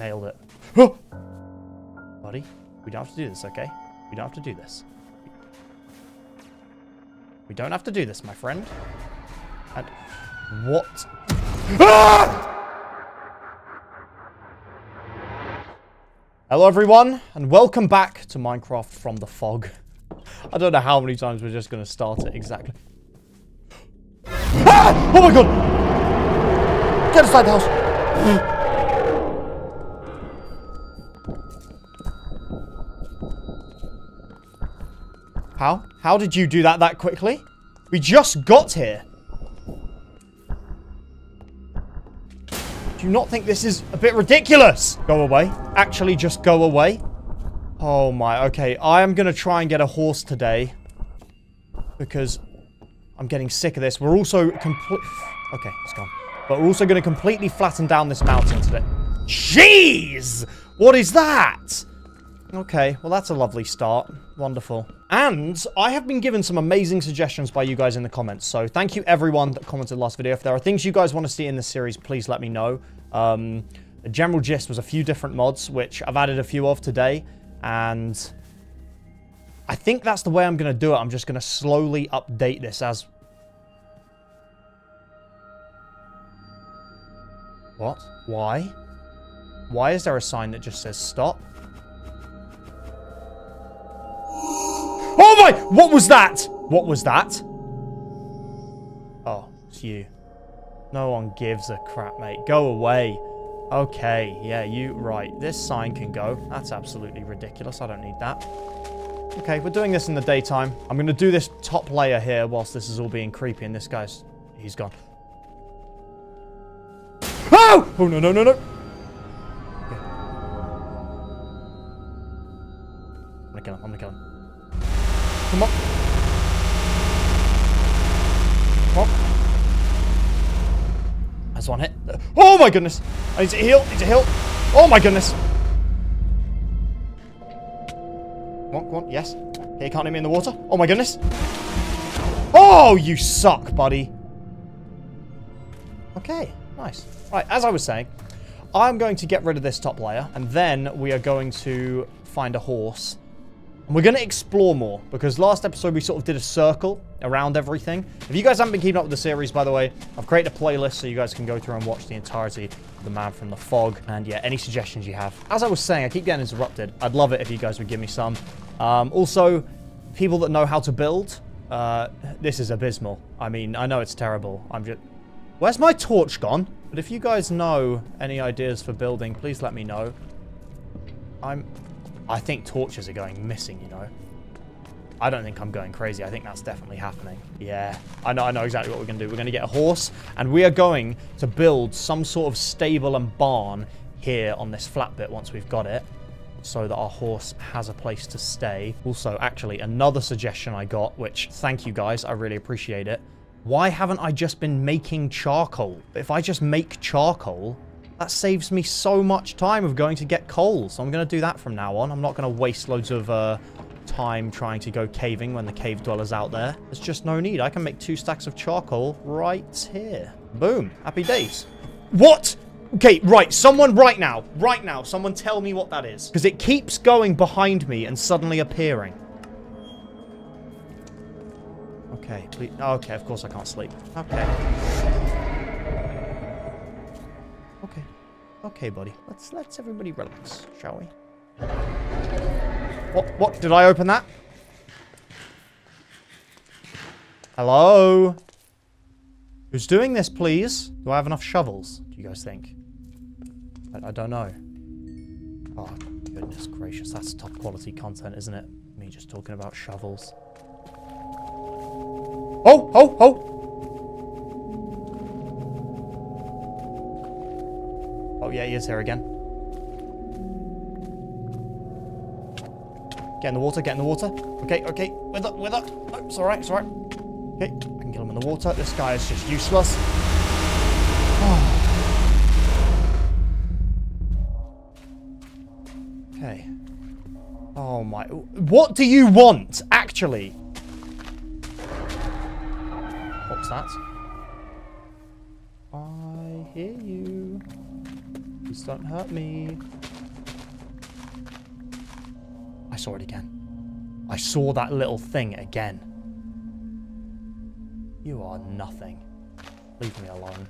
Nailed it. Buddy, we don't have to do this, okay? We don't have to do this. We don't have to do this, my friend. And what? Ah! Hello, everyone, and welcome back to Minecraft from the fog. I don't know how many times we're just going to start it exactly. Ah! Oh my god! Get inside the house! How? How did you do that that quickly? We just got here. Do you not think this is a bit ridiculous? Go away. Actually, just go away. Oh my, okay. I am going to try and get a horse today. Because I'm getting sick of this. We're also complete... Okay, it's gone. But we're also going to completely flatten down this mountain today. Jeez! What is that? Okay, well that's a lovely start. Wonderful. And I have been given some amazing suggestions by you guys in the comments. So thank you everyone that commented last video. If there are things you guys want to see in this series, please let me know. Um, the general gist was a few different mods, which I've added a few of today. And I think that's the way I'm going to do it. I'm just going to slowly update this as... What? Why? Why is there a sign that just says stop? Oh my! What was that? What was that? Oh, it's you. No one gives a crap, mate. Go away. Okay, yeah, you, right. This sign can go. That's absolutely ridiculous. I don't need that. Okay, we're doing this in the daytime. I'm going to do this top layer here whilst this is all being creepy and this guy's... He's gone. Oh! Oh, no, no, no, no. I'm going to kill him. I'm going to kill him. Come on. Come on. That's one hit. Oh my goodness. I need to heal. I need to heal. Oh my goodness. Come on, come on. Yes. Okay, can't hit me in the water. Oh my goodness. Oh, you suck, buddy. Okay, nice. Right, as I was saying, I'm going to get rid of this top layer, and then we are going to find a horse and we're going to explore more, because last episode we sort of did a circle around everything. If you guys haven't been keeping up with the series, by the way, I've created a playlist so you guys can go through and watch the entirety of The Man from the Fog. And yeah, any suggestions you have. As I was saying, I keep getting interrupted. I'd love it if you guys would give me some. Um, also, people that know how to build, uh, this is abysmal. I mean, I know it's terrible. I'm just... Where's my torch gone? But if you guys know any ideas for building, please let me know. I'm I think torches are going missing, you know. I don't think I'm going crazy. I think that's definitely happening. Yeah, I know, I know exactly what we're going to do. We're going to get a horse, and we are going to build some sort of stable and barn here on this flat bit once we've got it, so that our horse has a place to stay. Also, actually, another suggestion I got, which, thank you guys, I really appreciate it. Why haven't I just been making charcoal? If I just make charcoal, that saves me so much time of going to get coal. So I'm going to do that from now on. I'm not going to waste loads of uh, time trying to go caving when the cave dweller's out there. There's just no need. I can make two stacks of charcoal right here. Boom. Happy days. What? Okay, right. Someone right now. Right now. Someone tell me what that is. Because it keeps going behind me and suddenly appearing. Okay. Please. Okay, of course I can't sleep. Okay. Okay, buddy. Let's let's everybody relax, shall we? What what did I open that? Hello? Who's doing this, please? Do I have enough shovels, do you guys think? I, I don't know. Oh, goodness gracious. That's top quality content, isn't it? Me just talking about shovels. Oh, oh, oh! Oh, yeah, he is here again. Get in the water, get in the water. Okay, okay, with it, with it. Oh, it's alright, it's alright. Okay, I can kill him in the water. This guy is just useless. Okay. Oh my... What do you want, actually? What's that? I hear you. Please don't hurt me. I saw it again. I saw that little thing again. You are nothing. Leave me alone.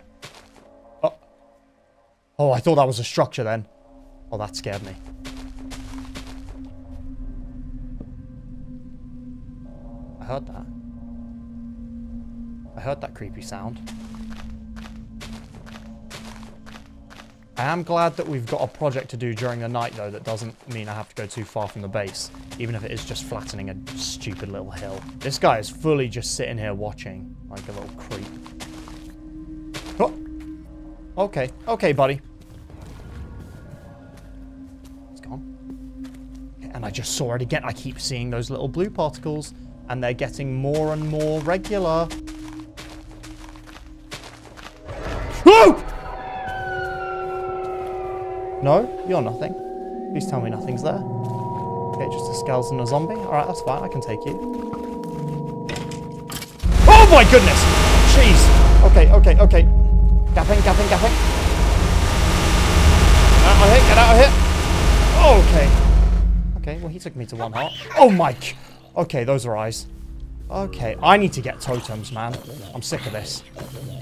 Oh. Oh, I thought that was a structure then. Oh, that scared me. I heard that. I heard that creepy sound. I am glad that we've got a project to do during the night, though, that doesn't mean I have to go too far from the base, even if it is just flattening a stupid little hill. This guy is fully just sitting here watching, like a little creep. Oh. Okay, okay, buddy. It's gone. And I just saw it again. I keep seeing those little blue particles, and they're getting more and more regular. Whoa! No, you're nothing. Please tell me nothing's there. Okay, just a skeleton and a zombie. Alright, that's fine. I can take you. Oh my goodness! Jeez! Okay, okay, okay. Gapping, gapping, gapping. Get out of here, get out of here. Okay. Okay, well he took me to one heart. Oh my... Okay, those are eyes. Okay, I need to get totems, man. I'm sick of this.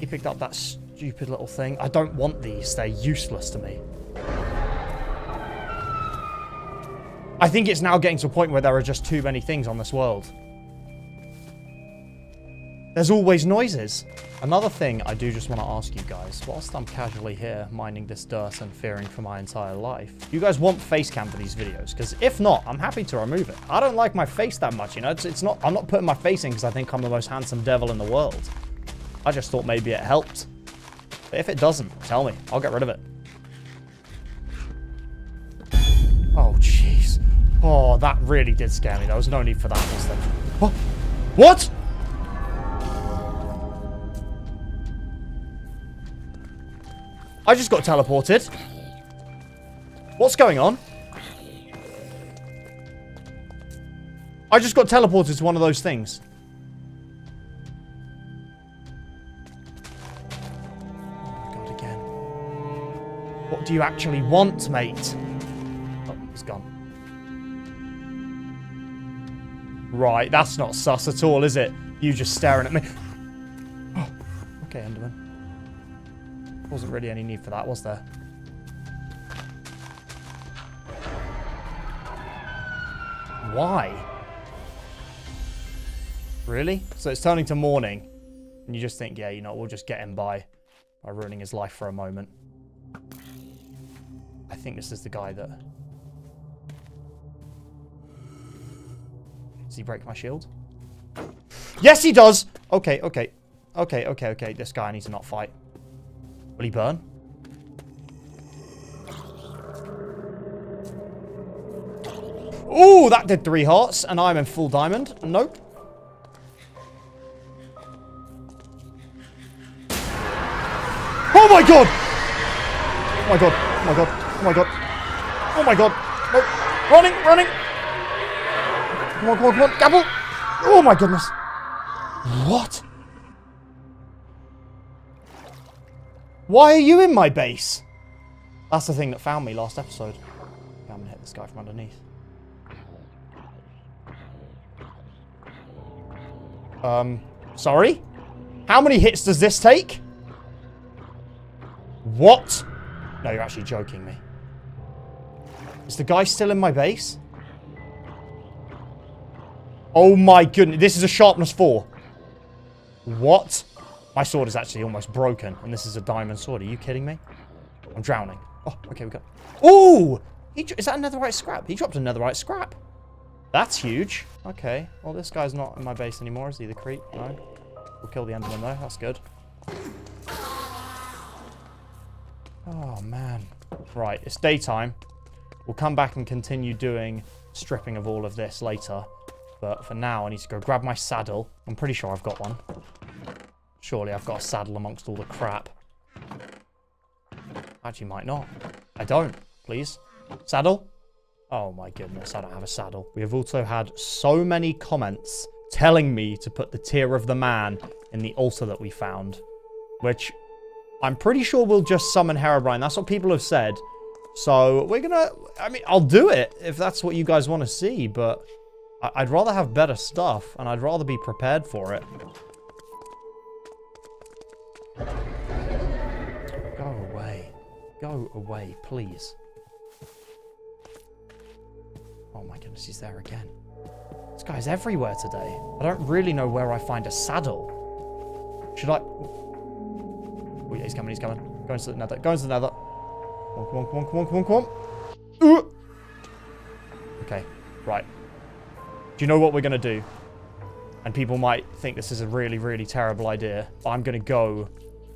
He picked up that stupid little thing. I don't want these. They're useless to me. I think it's now getting to a point where there are just too many things on this world. There's always noises. Another thing I do just want to ask you guys, whilst I'm casually here mining this dirt and fearing for my entire life, you guys want face cam for these videos? Because if not, I'm happy to remove it. I don't like my face that much, you know? It's, it's not. I'm not putting my face in because I think I'm the most handsome devil in the world. I just thought maybe it helped. But if it doesn't, tell me. I'll get rid of it. Oh, jeez. Oh, that really did scare me. There was no need for that, was there? Oh. What? I just got teleported. What's going on? I just got teleported to one of those things. Oh my god, again. What do you actually want, mate? Right, that's not sus at all, is it? You just staring at me. Oh, okay, Enderman. Wasn't really any need for that, was there? Why? Really? So it's turning to morning. And you just think, yeah, you know, we'll just get him by. By ruining his life for a moment. I think this is the guy that... Does he break my shield? Yes, he does! Okay, okay. Okay, okay, okay. This guy needs to not fight. Will he burn? Oh, that did three hearts, and I'm in full diamond. Nope. Oh my god! Oh my god, oh my god, oh my god. Oh my god. No. Running, running! Come on, come on, come on, gapple! Oh my goodness. What? Why are you in my base? That's the thing that found me last episode. I'm gonna hit this guy from underneath. Um, sorry? How many hits does this take? What? No, you're actually joking me. Is the guy still in my base? Oh my goodness, this is a sharpness 4. What? My sword is actually almost broken, and this is a diamond sword. Are you kidding me? I'm drowning. Oh, okay, we got... Oh! Is that a netherite scrap? He dropped a netherite scrap. That's huge. Okay. Well, this guy's not in my base anymore, is he? The creep? No. We'll kill the enderman, though. That's good. Oh, man. Right, it's daytime. We'll come back and continue doing stripping of all of this later. But for now, I need to go grab my saddle. I'm pretty sure I've got one. Surely I've got a saddle amongst all the crap. Actually, might not. I don't. Please. Saddle? Oh my goodness, I don't have a saddle. We have also had so many comments telling me to put the tear of the man in the altar that we found. Which, I'm pretty sure we'll just summon Herobrine. That's what people have said. So we're gonna, I mean, I'll do it if that's what you guys want to see, but I'd rather have better stuff and I'd rather be prepared for it. Go away. Go away, please. Oh my goodness, he's there again. This guy's everywhere today. I don't really know where I find a saddle. Should I... Oh yeah, he's coming, he's coming. Go into the nether. Go into the nether. Come on, come on, come on, come on, come on, on. Uh! Okay, right. Do you know what we're going to do? And people might think this is a really, really terrible idea. I'm going to go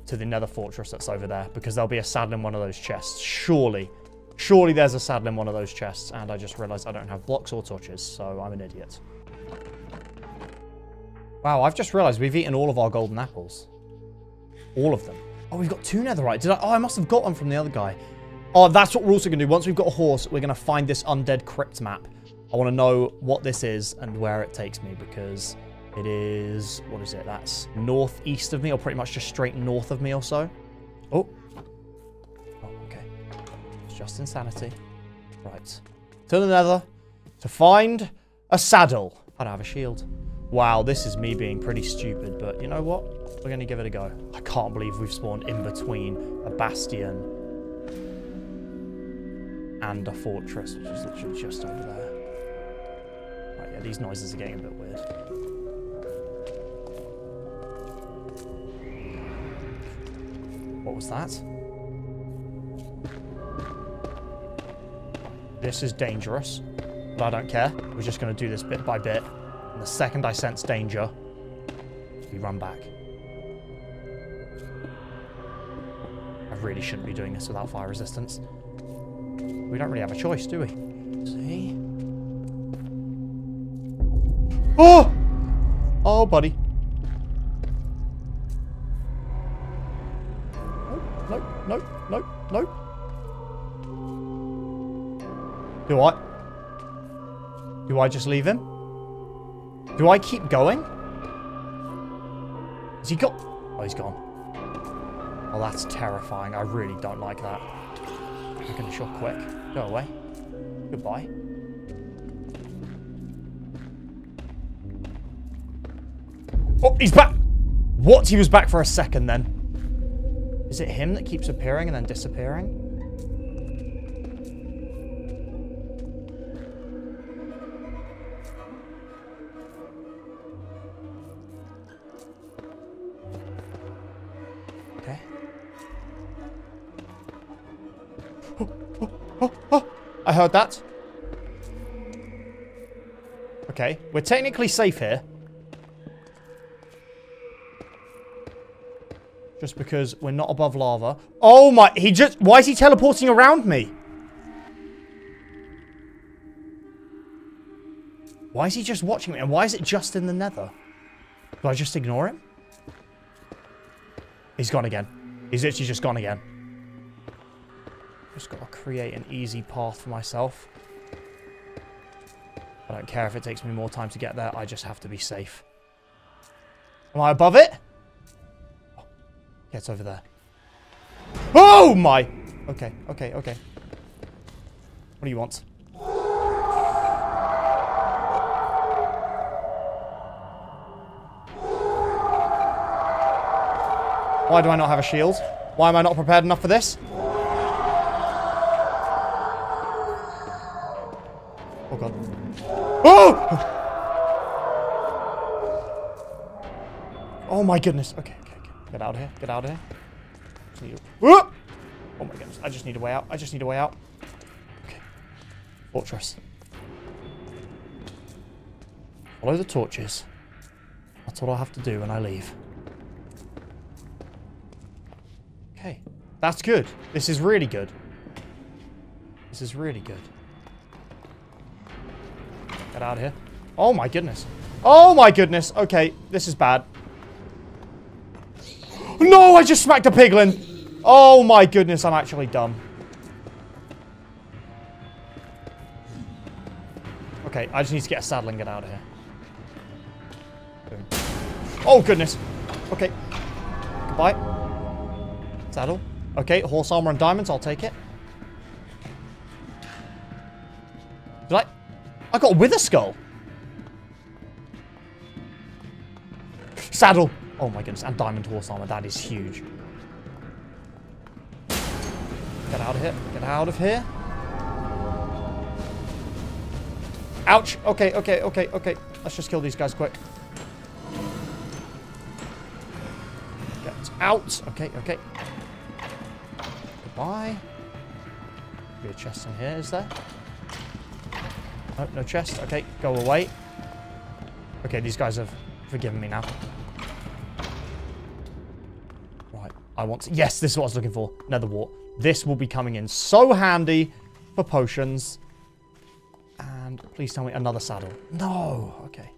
to the nether fortress that's over there because there'll be a saddle in one of those chests. Surely. Surely there's a saddle in one of those chests. And I just realized I don't have blocks or torches, so I'm an idiot. Wow, I've just realized we've eaten all of our golden apples. All of them. Oh, we've got two netherite. Did I? Oh, I must have got one from the other guy. Oh, that's what we're also going to do. Once we've got a horse, we're going to find this undead crypt map. I want to know what this is and where it takes me because it is... What is it? That's northeast of me or pretty much just straight north of me or so. Oh. Oh, okay. It's just insanity. Right. To the nether to find a saddle. I don't have a shield. Wow, this is me being pretty stupid, but you know what? We're going to give it a go. I can't believe we've spawned in between a bastion and a fortress, which is literally just over there. These noises are getting a bit weird. What was that? This is dangerous, but I don't care. We're just going to do this bit by bit. And the second I sense danger, we run back. I really shouldn't be doing this without fire resistance. We don't really have a choice, do we? See? Oh! Oh, buddy. Nope, nope, nope, nope. Do I? Do I just leave him? Do I keep going? Is he got... Oh, he's gone. Oh, that's terrifying. I really don't like that. I'm going to shot quick. Go away. Goodbye. Oh, he's back! What? He was back for a second then. Is it him that keeps appearing and then disappearing? Okay. Oh, oh, oh, I heard that. Okay, we're technically safe here. Just because we're not above lava. Oh my, he just, why is he teleporting around me? Why is he just watching me? And why is it just in the nether? Do I just ignore him? He's gone again. He's literally just gone again. Just got to create an easy path for myself. I don't care if it takes me more time to get there. I just have to be safe. Am I above it? Yeah, it's over there. Oh my! Okay, okay, okay. What do you want? Why do I not have a shield? Why am I not prepared enough for this? Oh! God. Oh Oh my goodness. Okay, out of here. Get out of here. Oh! oh my goodness. I just need a way out. I just need a way out. Okay. Fortress. Follow the torches. That's what I'll have to do when I leave. Okay. That's good. This is really good. This is really good. Get out of here. Oh my goodness. Oh my goodness. Okay, this is bad. No, I just smacked a piglin. Oh my goodness, I'm actually dumb. Okay, I just need to get a saddle and get out of here. Oh goodness. Okay. Goodbye. Saddle. Okay, horse armor and diamonds. I'll take it. Did I? I got a wither skull. Saddle. Oh my goodness. And diamond horse armor. That is huge. Get out of here. Get out of here. Ouch. Okay, okay, okay, okay. Let's just kill these guys quick. Get out. Okay, okay. Goodbye. Be a chest in here, is there? No, no chest. Okay, go away. Okay, these guys have forgiven me now. I want to... Yes, this is what I was looking for. Nether wart. This will be coming in so handy for potions. And please tell me another saddle. No. Okay.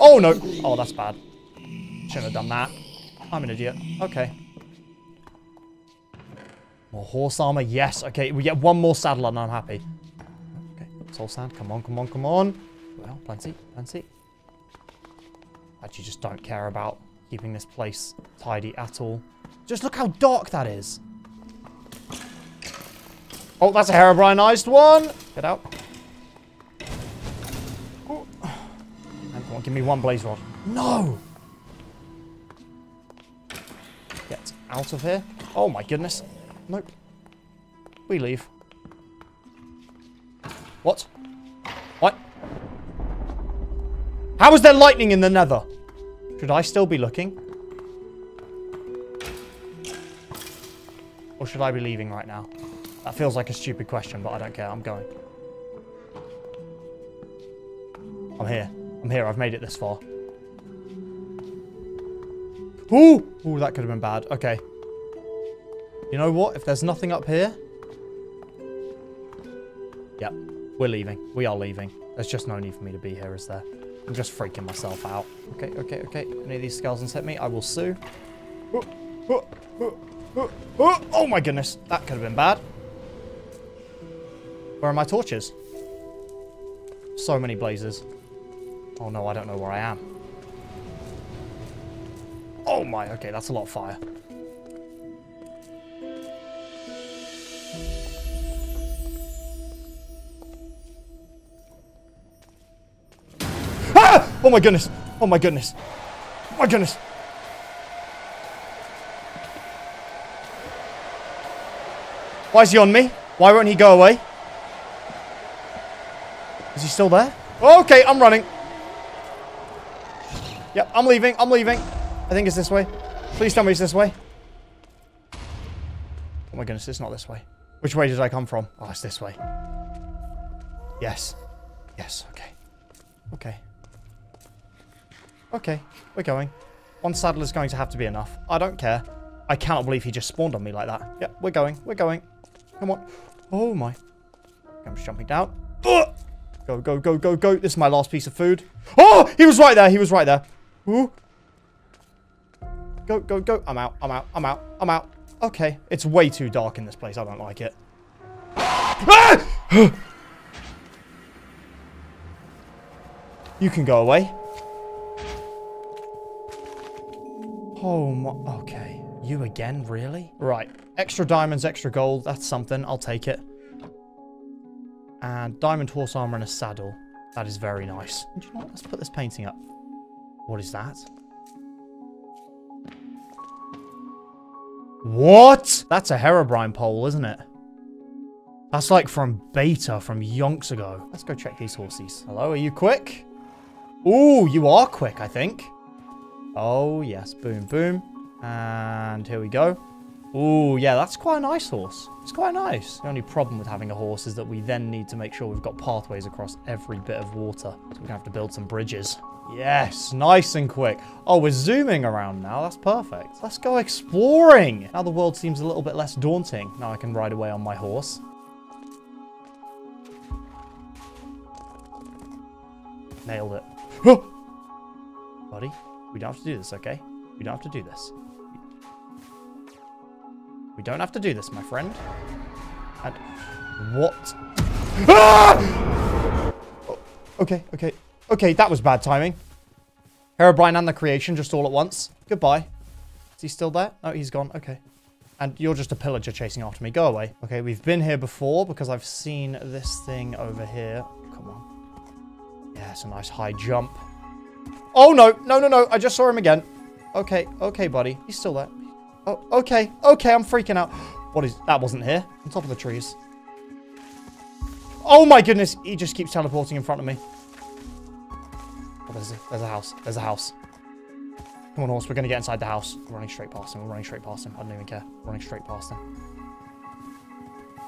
Oh, no. Oh, that's bad. Shouldn't have done that. I'm an idiot. Okay. More horse armor. Yes. Okay, we get one more saddle and I'm happy. Okay, soul sand. Come on, come on, come on. Well, plenty, plenty. Actually, just don't care about keeping this place tidy at all. Just look how dark that is. Oh, that's a Herobrineized one. Get out. Oh. And come on, give me one blaze rod. No! Get out of here. Oh my goodness. Nope. We leave. What? What? How is there lightning in the nether? Should I still be looking? Or should I be leaving right now? That feels like a stupid question, but I don't care. I'm going. I'm here. I'm here. I've made it this far. Ooh! Ooh, that could have been bad. Okay. You know what? If there's nothing up here... Yep. We're leaving. We are leaving. There's just no need for me to be here, is there? I'm just freaking myself out. Okay, okay, okay. Any of these skeletons hit me, I will sue. Oh, oh, oh, oh, oh my goodness. That could have been bad. Where are my torches? So many blazes. Oh no, I don't know where I am. Oh my, okay, that's a lot of fire. Ah! Oh my goodness. Oh my goodness. Oh my goodness. Why is he on me? Why won't he go away? Is he still there? Okay, I'm running. Yep, I'm leaving. I'm leaving. I think it's this way. Please tell me it's this way. Oh my goodness, it's not this way. Which way did I come from? Oh, it's this way. Yes. Yes, okay. Okay. Okay, we're going. One saddle is going to have to be enough. I don't care. I cannot believe he just spawned on me like that. Yep, we're going. We're going. Come on. Oh my. I'm jumping down. Ugh! Go, go, go, go, go. This is my last piece of food. Oh, he was right there. He was right there. Ooh. Go, go, go. I'm out. I'm out. I'm out. I'm out. Okay. It's way too dark in this place. I don't like it. Ah! you can go away. Oh my... Okay. You again? Really? Right. Extra diamonds, extra gold. That's something. I'll take it. And diamond horse armor and a saddle. That is very nice. Do you know what? Let's put this painting up. What is that? What? That's a Herobrine pole, isn't it? That's like from beta from yonks ago. Let's go check these horses. Hello, are you quick? Ooh, you are quick, I think. Oh, yes. Boom, boom. And here we go. Ooh, yeah, that's quite a nice horse. It's quite nice. The only problem with having a horse is that we then need to make sure we've got pathways across every bit of water. So we're going to have to build some bridges. Yes, nice and quick. Oh, we're zooming around now. That's perfect. Let's go exploring. Now the world seems a little bit less daunting. Now I can ride away on my horse. Nailed it. Buddy, we don't have to do this, okay? We don't have to do this. We don't have to do this, my friend. And what? Ah! Oh, okay, okay. Okay, that was bad timing. Herobrine and the creation just all at once. Goodbye. Is he still there? No, he's gone. Okay. And you're just a pillager chasing after me. Go away. Okay, we've been here before because I've seen this thing over here. Come on. Yeah, it's a nice high jump. Oh, no. No, no, no. I just saw him again. Okay. Okay, buddy. He's still there. Oh, okay. Okay, I'm freaking out. What is... That wasn't here. On top of the trees. Oh, my goodness. He just keeps teleporting in front of me. Oh, there's a, there's a house. There's a house. Come on, horse. We're going to get inside the house. We're running straight past him. We're running straight past him. I don't even care. We're running straight past him.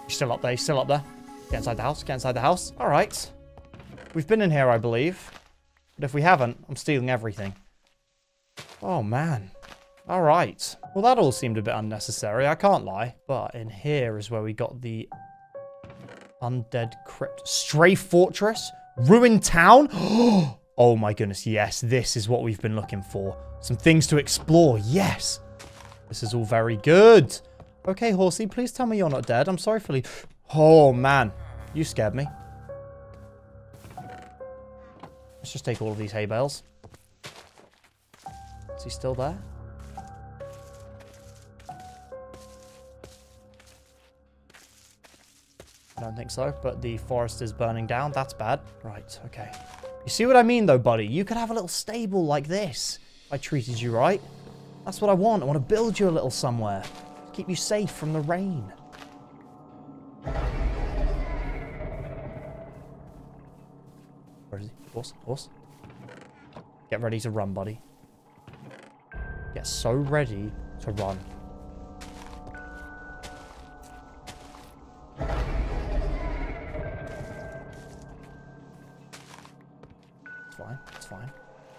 He's still up there. He's still up there. Get inside the house. Get inside the house. All right. We've been in here, I believe. But if we haven't, I'm stealing everything. Oh, man. All right. Well, that all seemed a bit unnecessary. I can't lie. But in here is where we got the undead crypt. Stray fortress? Ruined town? oh, my goodness. Yes, this is what we've been looking for. Some things to explore. Yes. This is all very good. Okay, horsey, please tell me you're not dead. I'm sorry for leaving. Oh, man. You scared me. Let's just take all of these hay bales. Is he still there? I don't think so, but the forest is burning down. That's bad. Right, okay. You see what I mean, though, buddy? You could have a little stable like this. I treated you right. That's what I want. I want to build you a little somewhere. Keep you safe from the rain. Where is he? Horse? Horse? Get ready to run, buddy. Get so ready to run.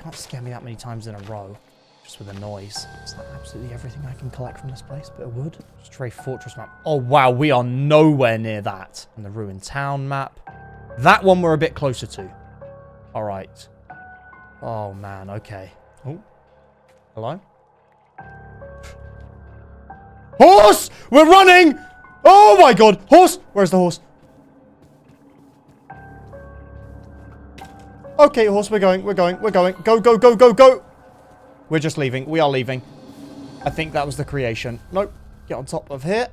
Can't scare me that many times in a row. Just with a noise. Is that absolutely everything I can collect from this place? Bit of wood? Stray Fortress map. Oh, wow. We are nowhere near that. And the Ruined Town map. That one we're a bit closer to. All right. Oh, man. Okay. Oh. Hello? Horse! We're running! Oh, my God. Horse! Where's the horse? Okay, horse, we're going, we're going, we're going. Go, go, go, go, go! We're just leaving. We are leaving. I think that was the creation. Nope. Get on top of here.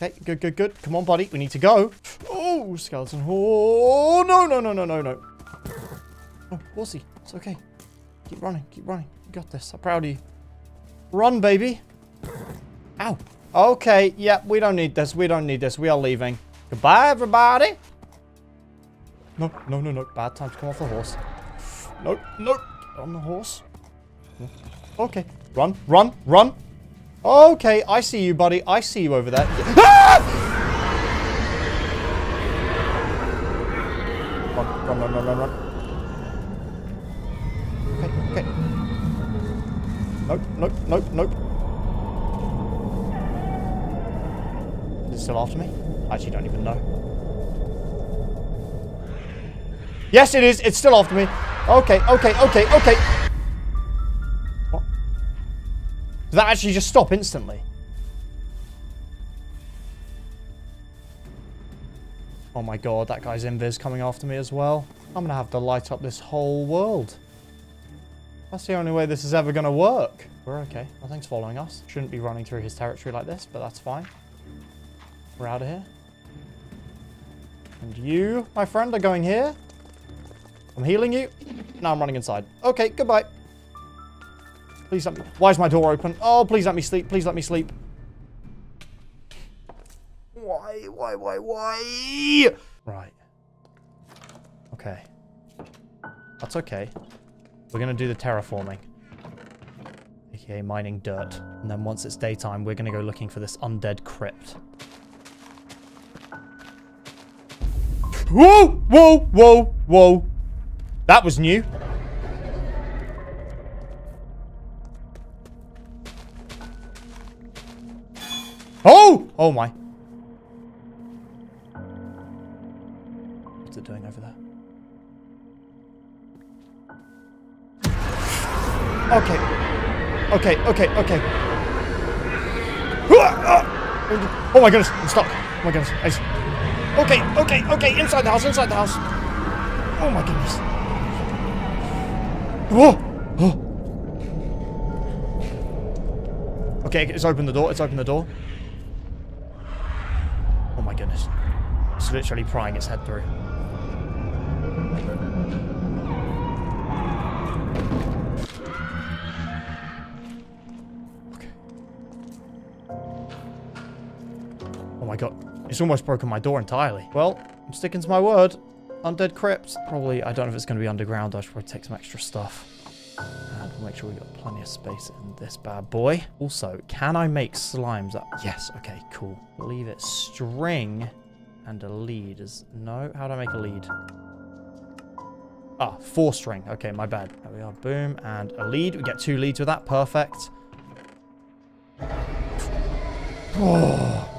Okay, good, good, good. Come on, buddy. We need to go. Oh, skeleton. Oh, no, no, no, no, no, no. Oh, horsey. It's okay. Keep running. Keep running. You got this. I'm proud of you. Run, baby. Ow. Okay. Yeah, we don't need this. We don't need this. We are leaving. Goodbye, everybody. No, no, no, no. Bad time to come off the horse. No, no. On the horse. Okay. Run, run, run. Okay, I see you, buddy. I see you over there. Ah! Run, run, run, run, run, run. Okay, okay. Nope, nope, nope, nope. Is it still after me? I actually don't even know. Yes, it is. It's still after me. Okay, okay, okay, okay. What? Did that actually just stop instantly? Oh my god, that guy's invis coming after me as well. I'm to have to light up this whole world. That's the only way this is ever to work. We're okay. Nothing's following us. Shouldn't be running through his territory like this, but that's fine. We're out of here. And you, my friend, are going here. I'm healing you. Now I'm running inside. Okay, goodbye. Please let me... Why is my door open? Oh, please let me sleep. Please let me sleep. Why? Why? Why? Why? Right. Okay. That's okay. We're going to do the terraforming. AKA mining dirt. And then once it's daytime, we're going to go looking for this undead crypt. Whoa! Whoa! Whoa! Whoa! That was new. Oh! Oh my. What's it doing over there? Okay. Okay, okay, okay. Oh my goodness, I'm stuck. Oh my goodness. Okay, okay, okay, inside the house, inside the house. Oh my goodness. Oh! Okay, it's open the door. It's open the door. Oh my goodness. It's literally prying its head through. Okay. Oh my god. It's almost broken my door entirely. Well, I'm sticking to my word. Undead crypt. Probably, I don't know if it's going to be underground. I should probably take some extra stuff. And we'll make sure we've got plenty of space in this bad boy. Also, can I make slimes? Up? Yes, okay, cool. Leave it string and a lead. Is No, how do I make a lead? Ah, four string. Okay, my bad. There we are. Boom. And a lead. We get two leads with that. Perfect. Oh.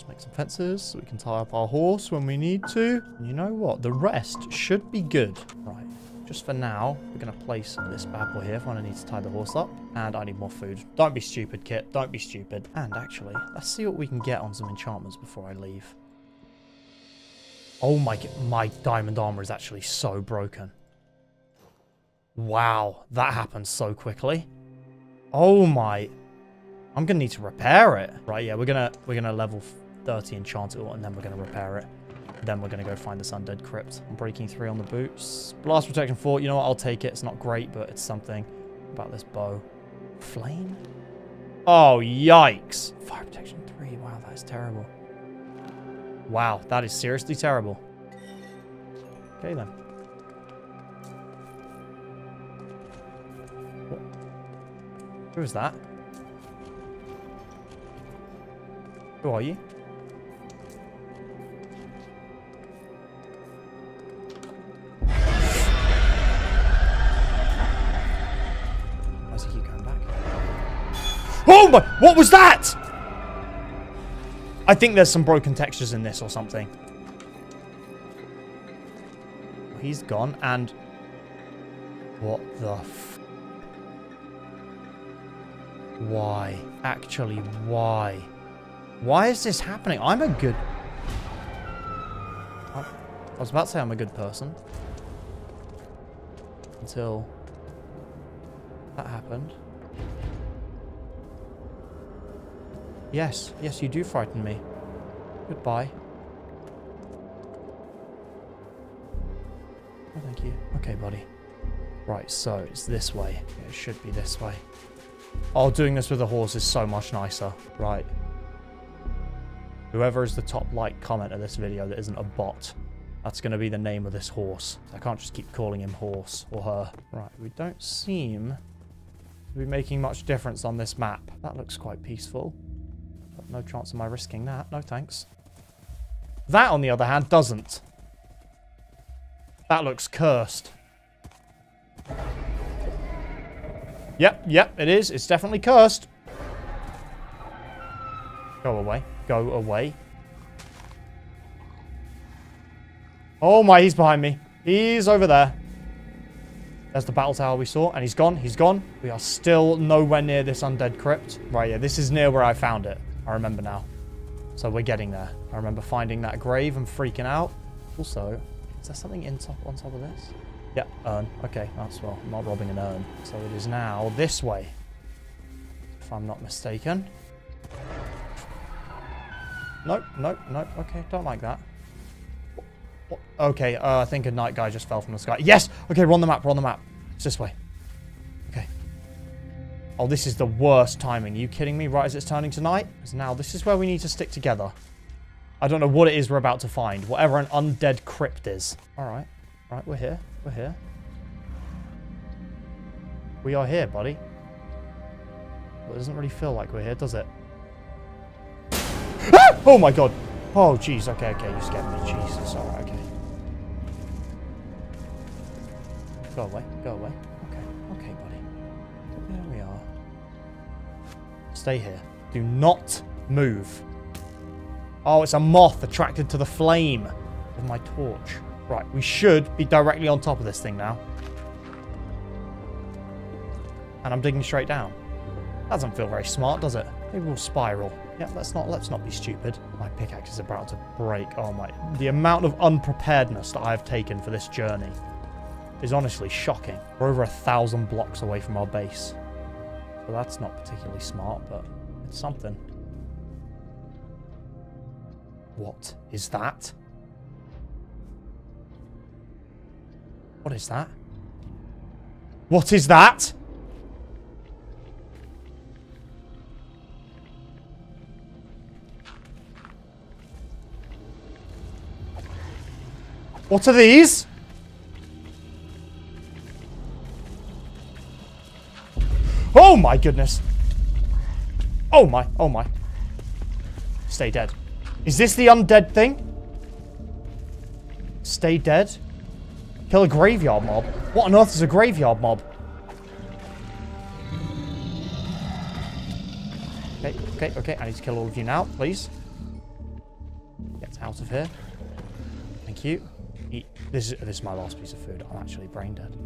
Just make some fences so we can tie up our horse when we need to. And you know what? The rest should be good. Right. Just for now, we're going to place this bad boy here if I need to tie the horse up. And I need more food. Don't be stupid, Kit. Don't be stupid. And actually, let's see what we can get on some enchantments before I leave. Oh my, my diamond armor is actually so broken. Wow, that happened so quickly. Oh my, I'm gonna need to repair it. Right, yeah, we're gonna we're gonna level 30 enchant it, and then we're gonna repair it. Then we're gonna go find this undead crypt. Unbreaking three on the boots. Blast protection four. You know what? I'll take it. It's not great, but it's something about this bow. Flame. Oh yikes! Fire protection three. Wow, that is terrible. Wow, that is seriously terrible. Okay, then. What? Who is that? Who are you? What was that? I think there's some broken textures in this or something. He's gone, and... What the Why? Actually, why? Why is this happening? I'm a good... I was about to say I'm a good person. Until... That happened. Yes, yes, you do frighten me. Goodbye. Oh, thank you. Okay, buddy. Right, so it's this way. It should be this way. Oh, doing this with a horse is so much nicer. Right. Whoever is the top like comment of this video that isn't a bot, that's going to be the name of this horse. I can't just keep calling him horse or her. Right, we don't seem to be making much difference on this map. That looks quite peaceful. No chance of my risking that. No thanks. That, on the other hand, doesn't. That looks cursed. Yep, yep, it is. It's definitely cursed. Go away. Go away. Oh my, he's behind me. He's over there. There's the battle tower we saw, and he's gone. He's gone. We are still nowhere near this undead crypt. Right, yeah, this is near where I found it. I remember now. So we're getting there. I remember finding that grave and freaking out. Also, is there something in top, on top of this? Yeah, urn. Okay, that's well, I'm not robbing an urn. So it is now this way. If I'm not mistaken. Nope, nope, nope. Okay, don't like that. Okay, uh, I think a night guy just fell from the sky. Yes! Okay, we're on the map, we're on the map. It's this way. Oh, this is the worst timing. Are you kidding me? Right as it's turning tonight? Because now this is where we need to stick together. I don't know what it is we're about to find. Whatever an undead crypt is. Alright. Right, we're here. We're here. We are here, buddy. Well, it doesn't really feel like we're here, does it? ah! Oh my god. Oh, jeez. Okay, okay. You scared me. Jesus. Alright, okay. Go away. Go away. Stay here. Do not move. Oh, it's a moth attracted to the flame of my torch. Right, we should be directly on top of this thing now. And I'm digging straight down. That doesn't feel very smart, does it? Maybe we'll spiral. Yeah, let's not let's not be stupid. My pickaxe is about to break. Oh my the amount of unpreparedness that I've taken for this journey is honestly shocking. We're over a thousand blocks away from our base. So that's not particularly smart, but it's something. What is that? What is that? What is that? What are these? Oh my goodness. Oh my, oh my. Stay dead. Is this the undead thing? Stay dead? Kill a graveyard mob? What on earth is a graveyard mob? Okay, okay, okay. I need to kill all of you now, please. Get out of here. Thank you. Eat. This is, this is my last piece of food. I'm actually brain dead.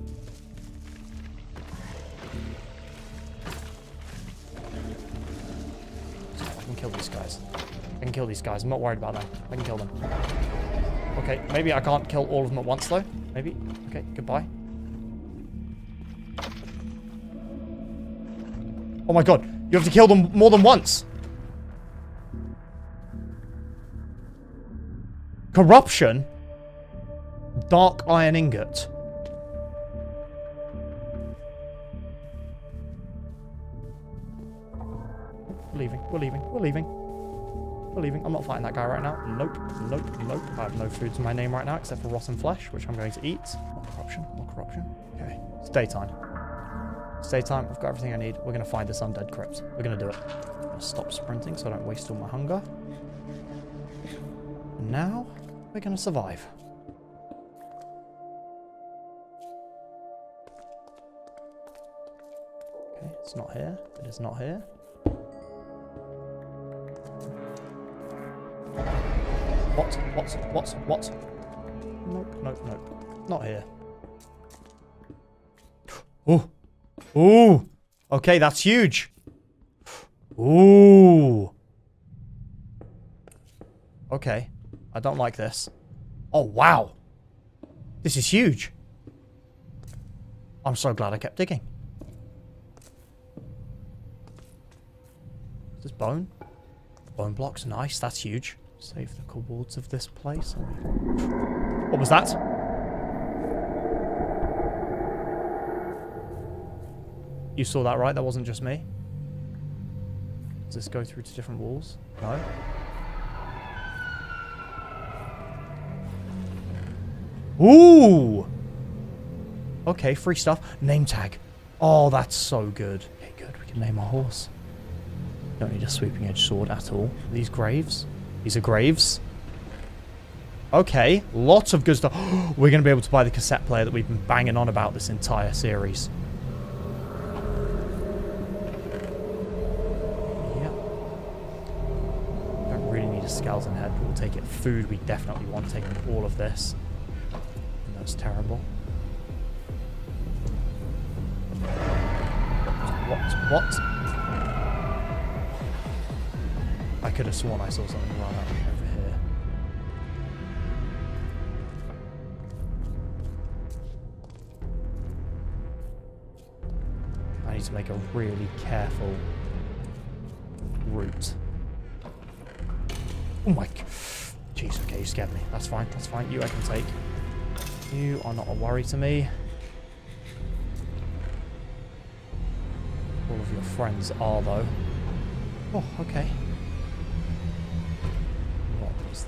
Kill these guys. I can kill these guys. I'm not worried about them. I can kill them. Okay, maybe I can't kill all of them at once, though. Maybe. Okay, goodbye. Oh my god. You have to kill them more than once. Corruption? Dark iron ingot. Leaving. We're leaving. We're leaving. We're leaving. I'm not fighting that guy right now. Nope. Nope. Nope. I have no food to my name right now except for rotten flesh, which I'm going to eat. More corruption. More corruption. Okay. It's daytime. It's daytime. I've got everything I need. We're going to find this undead crypt. We're going to do it. I'm going to stop sprinting so I don't waste all my hunger. And now, we're going to survive. Okay, it's not here. It is not here. What? What? What? What? Nope, nope, nope. Not here. Oh. Ooh. Okay, that's huge. Ooh. Okay. I don't like this. Oh, wow. This is huge. I'm so glad I kept digging. Is this bone? Bone blocks, nice, that's huge. Save the cowards of this place. What was that? You saw that, right? That wasn't just me. Does this go through to different walls? No. Ooh! Okay, free stuff. Name tag. Oh, that's so good. Okay, good. We can name our horse. Don't need a sweeping edge sword at all. These graves. These are graves. Okay, lots of good stuff. We're going to be able to buy the cassette player that we've been banging on about this entire series. Yep. Don't really need a skeleton head, but we'll take it. Food, we definitely want to taking all of this. And that's terrible. What? What? Could have sworn I saw something run up over here. I need to make a really careful route. Oh my... Jeez, okay, you scared me. That's fine, that's fine. You I can take. You are not a worry to me. All of your friends are, though. Oh, okay.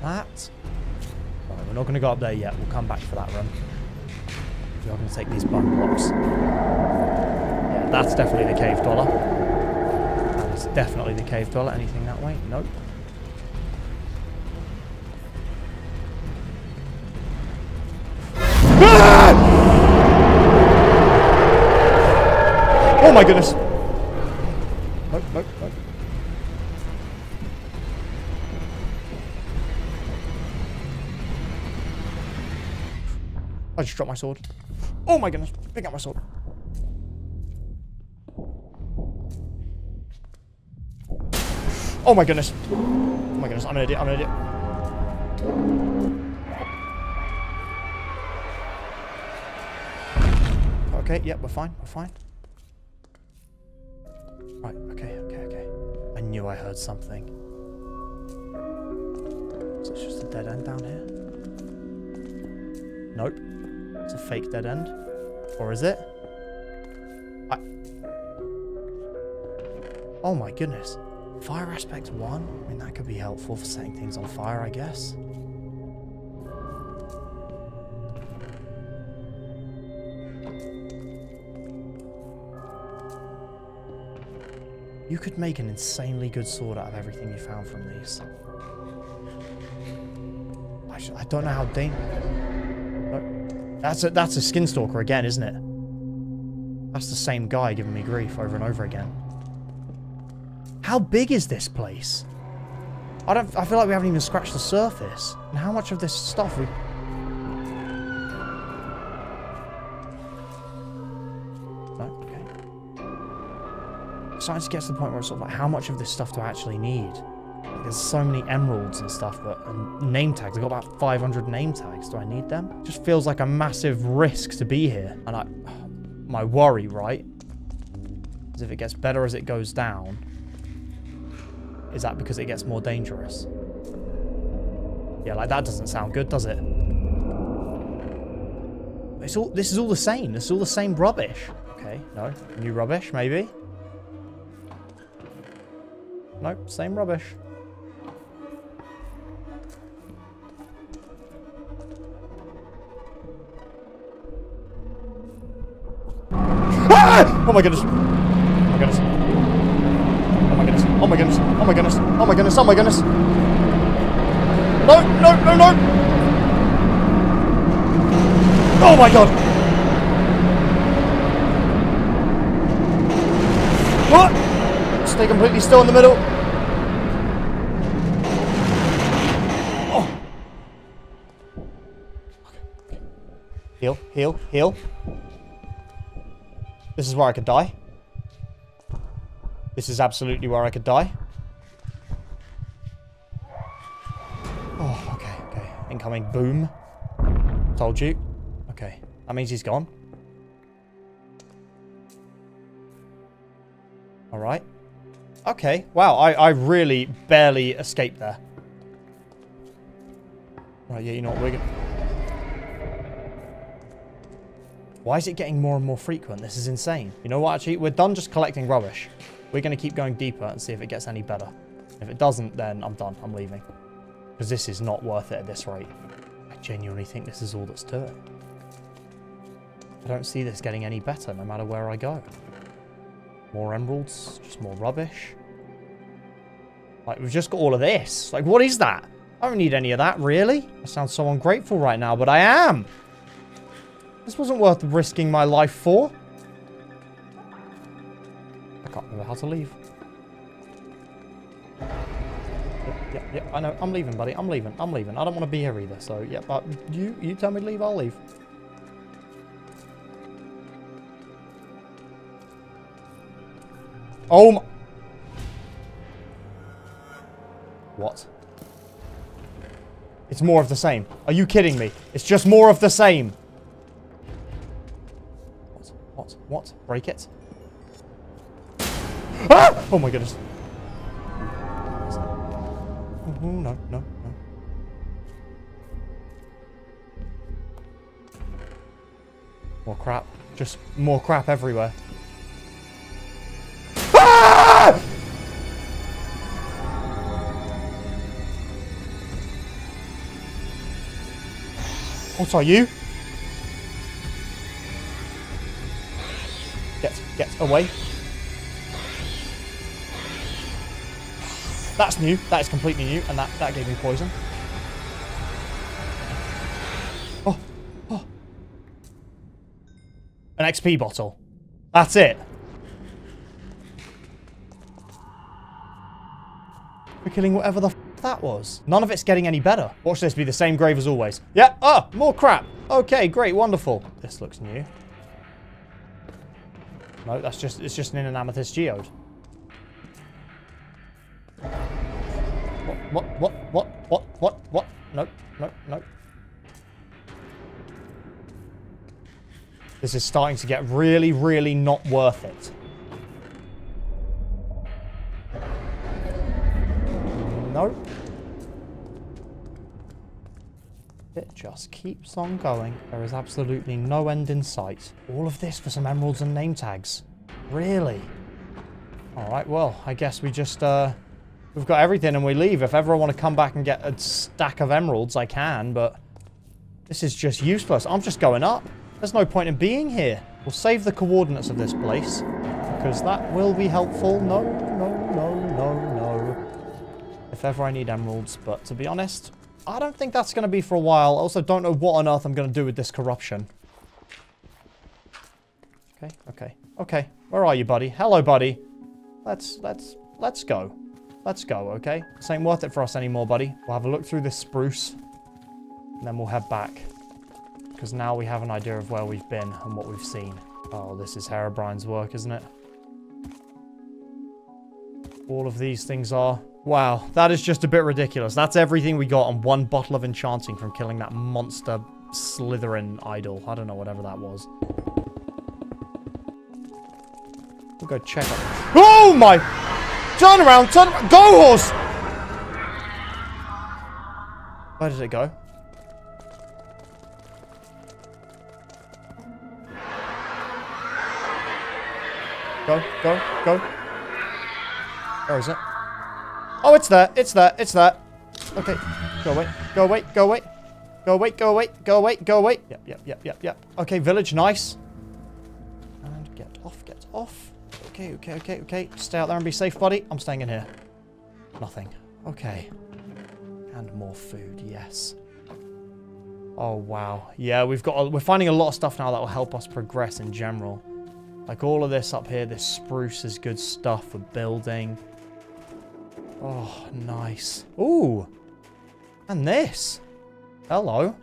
That? Right, we're not going to go up there yet. We'll come back for that run. We are going to take these bone blocks. Yeah, that's definitely the cave dweller. That is definitely the cave dweller. Anything that way? Nope. Ah! Oh my goodness. Just dropped my sword. Oh my goodness. Pick up my sword. Oh my goodness. Oh my goodness. I'm an idiot. I'm an idiot. Okay, yep, we're fine. We're fine. Right, okay, okay, okay. I knew I heard something. So It's just a dead end down here. A fake dead end. Or is it? I... Oh my goodness. Fire aspect 1? I mean, that could be helpful for setting things on fire, I guess. You could make an insanely good sword out of everything you found from these. I, I don't know how dang... That's a, that's a Skinnstalker again, isn't it? That's the same guy giving me grief over and over again. How big is this place? I don't. I feel like we haven't even scratched the surface. And how much of this stuff we... No? Okay. starting to get to the point where it's sort of like, how much of this stuff do I actually need? There's so many emeralds and stuff, but and name tags. I've got about 500 name tags. Do I need them? It just feels like a massive risk to be here. And I... My worry, right? Is if it gets better as it goes down, is that because it gets more dangerous? Yeah, like that doesn't sound good, does it? It's all. This is all the same. This is all the same rubbish. Okay, no. New rubbish, maybe? Nope, same rubbish. Ah! Oh my goodness. Oh my goodness. Oh my goodness. Oh my goodness. Oh my goodness. Oh my goodness. Oh my goodness. No, no, no, no. Oh my god. What? Stay completely still in the middle. Oh. Heal, heal, heal. This is where I could die. This is absolutely where I could die. Oh, okay, okay. Incoming boom. Told you. Okay. That means he's gone. Alright. Okay. Wow, I, I really barely escaped there. Right, yeah, you know what, we're gonna... Why is it getting more and more frequent? This is insane. You know what, actually? We're done just collecting rubbish. We're going to keep going deeper and see if it gets any better. If it doesn't, then I'm done. I'm leaving. Because this is not worth it at this rate. I genuinely think this is all that's to it. I don't see this getting any better no matter where I go. More emeralds, just more rubbish. Like, we've just got all of this. Like, what is that? I don't need any of that, really. I sound so ungrateful right now, but I am. This wasn't worth risking my life for. I can't remember how to leave. Yeah, yeah, yeah, I know. I'm leaving, buddy. I'm leaving. I'm leaving. I don't want to be here either. So, yeah, but you, you tell me to leave, I'll leave. Oh my... What? It's more of the same. Are you kidding me? It's just more of the same. What? Break it? Ah! Oh my goodness. Oh, no, no, no. More crap. Just more crap everywhere. Ah! What are you? Away. That's new. That is completely new, and that, that gave me poison. Oh, oh. An XP bottle. That's it. We're killing whatever the that was. None of it's getting any better. Watch this be the same grave as always. Yeah. Oh, more crap. Okay, great, wonderful. This looks new. No, that's just, it's just an amethyst geode. What, what, what, what, what, what, what? no, no. nope. This is starting to get really, really not worth it. Just keeps on going. There is absolutely no end in sight. All of this for some emeralds and name tags. Really? Alright, well, I guess we just, uh... We've got everything and we leave. If ever I want to come back and get a stack of emeralds, I can, but... This is just useless. I'm just going up. There's no point in being here. We'll save the coordinates of this place, because that will be helpful. No, no, no, no, no. If ever I need emeralds, but to be honest, I don't think that's going to be for a while. I also don't know what on earth I'm going to do with this corruption. Okay, okay, okay. Where are you, buddy? Hello, buddy. Let's, let's, let's go. Let's go, okay? This ain't worth it for us anymore, buddy. We'll have a look through this spruce. And then we'll head back. Because now we have an idea of where we've been and what we've seen. Oh, this is Herobrine's work, isn't it? All of these things are Wow, that is just a bit ridiculous. That's everything we got on one bottle of enchanting from killing that monster Slytherin idol. I don't know, whatever that was. We'll go check. Oh my! Turn around, turn around. Go, horse! Where did it go? Go, go, go. Where is it? Oh, it's there. It's there. It's there. Okay. Go away. Go away. Go away. Go away. Go away. Go away. Go away. Yep, yep, yep, yep, yep. Okay, village. Nice. And get off. Get off. Okay, okay, okay, okay. Stay out there and be safe, buddy. I'm staying in here. Nothing. Okay. And more food. Yes. Oh, wow. Yeah, we've got... We're finding a lot of stuff now that will help us progress in general. Like all of this up here, this spruce is good stuff for building. Oh, nice. Ooh. And this. Hello.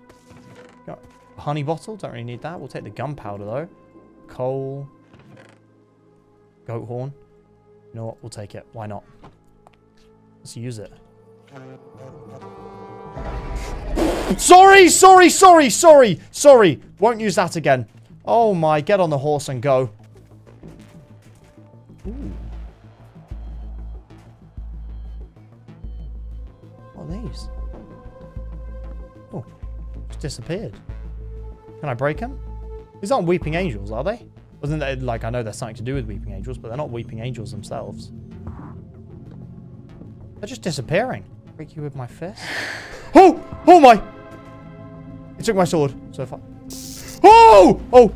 Got a honey bottle. Don't really need that. We'll take the gunpowder, though. Coal. Goat horn. You know what? We'll take it. Why not? Let's use it. Sorry, sorry, sorry, sorry, sorry. Won't use that again. Oh my, get on the horse and go. Disappeared. Can I break them? These aren't weeping angels, are they? Wasn't that like I know there's something to do with weeping angels, but they're not weeping angels themselves. They're just disappearing. Break you with my fist. Oh! Oh my! It took my sword. So far. Oh! Oh!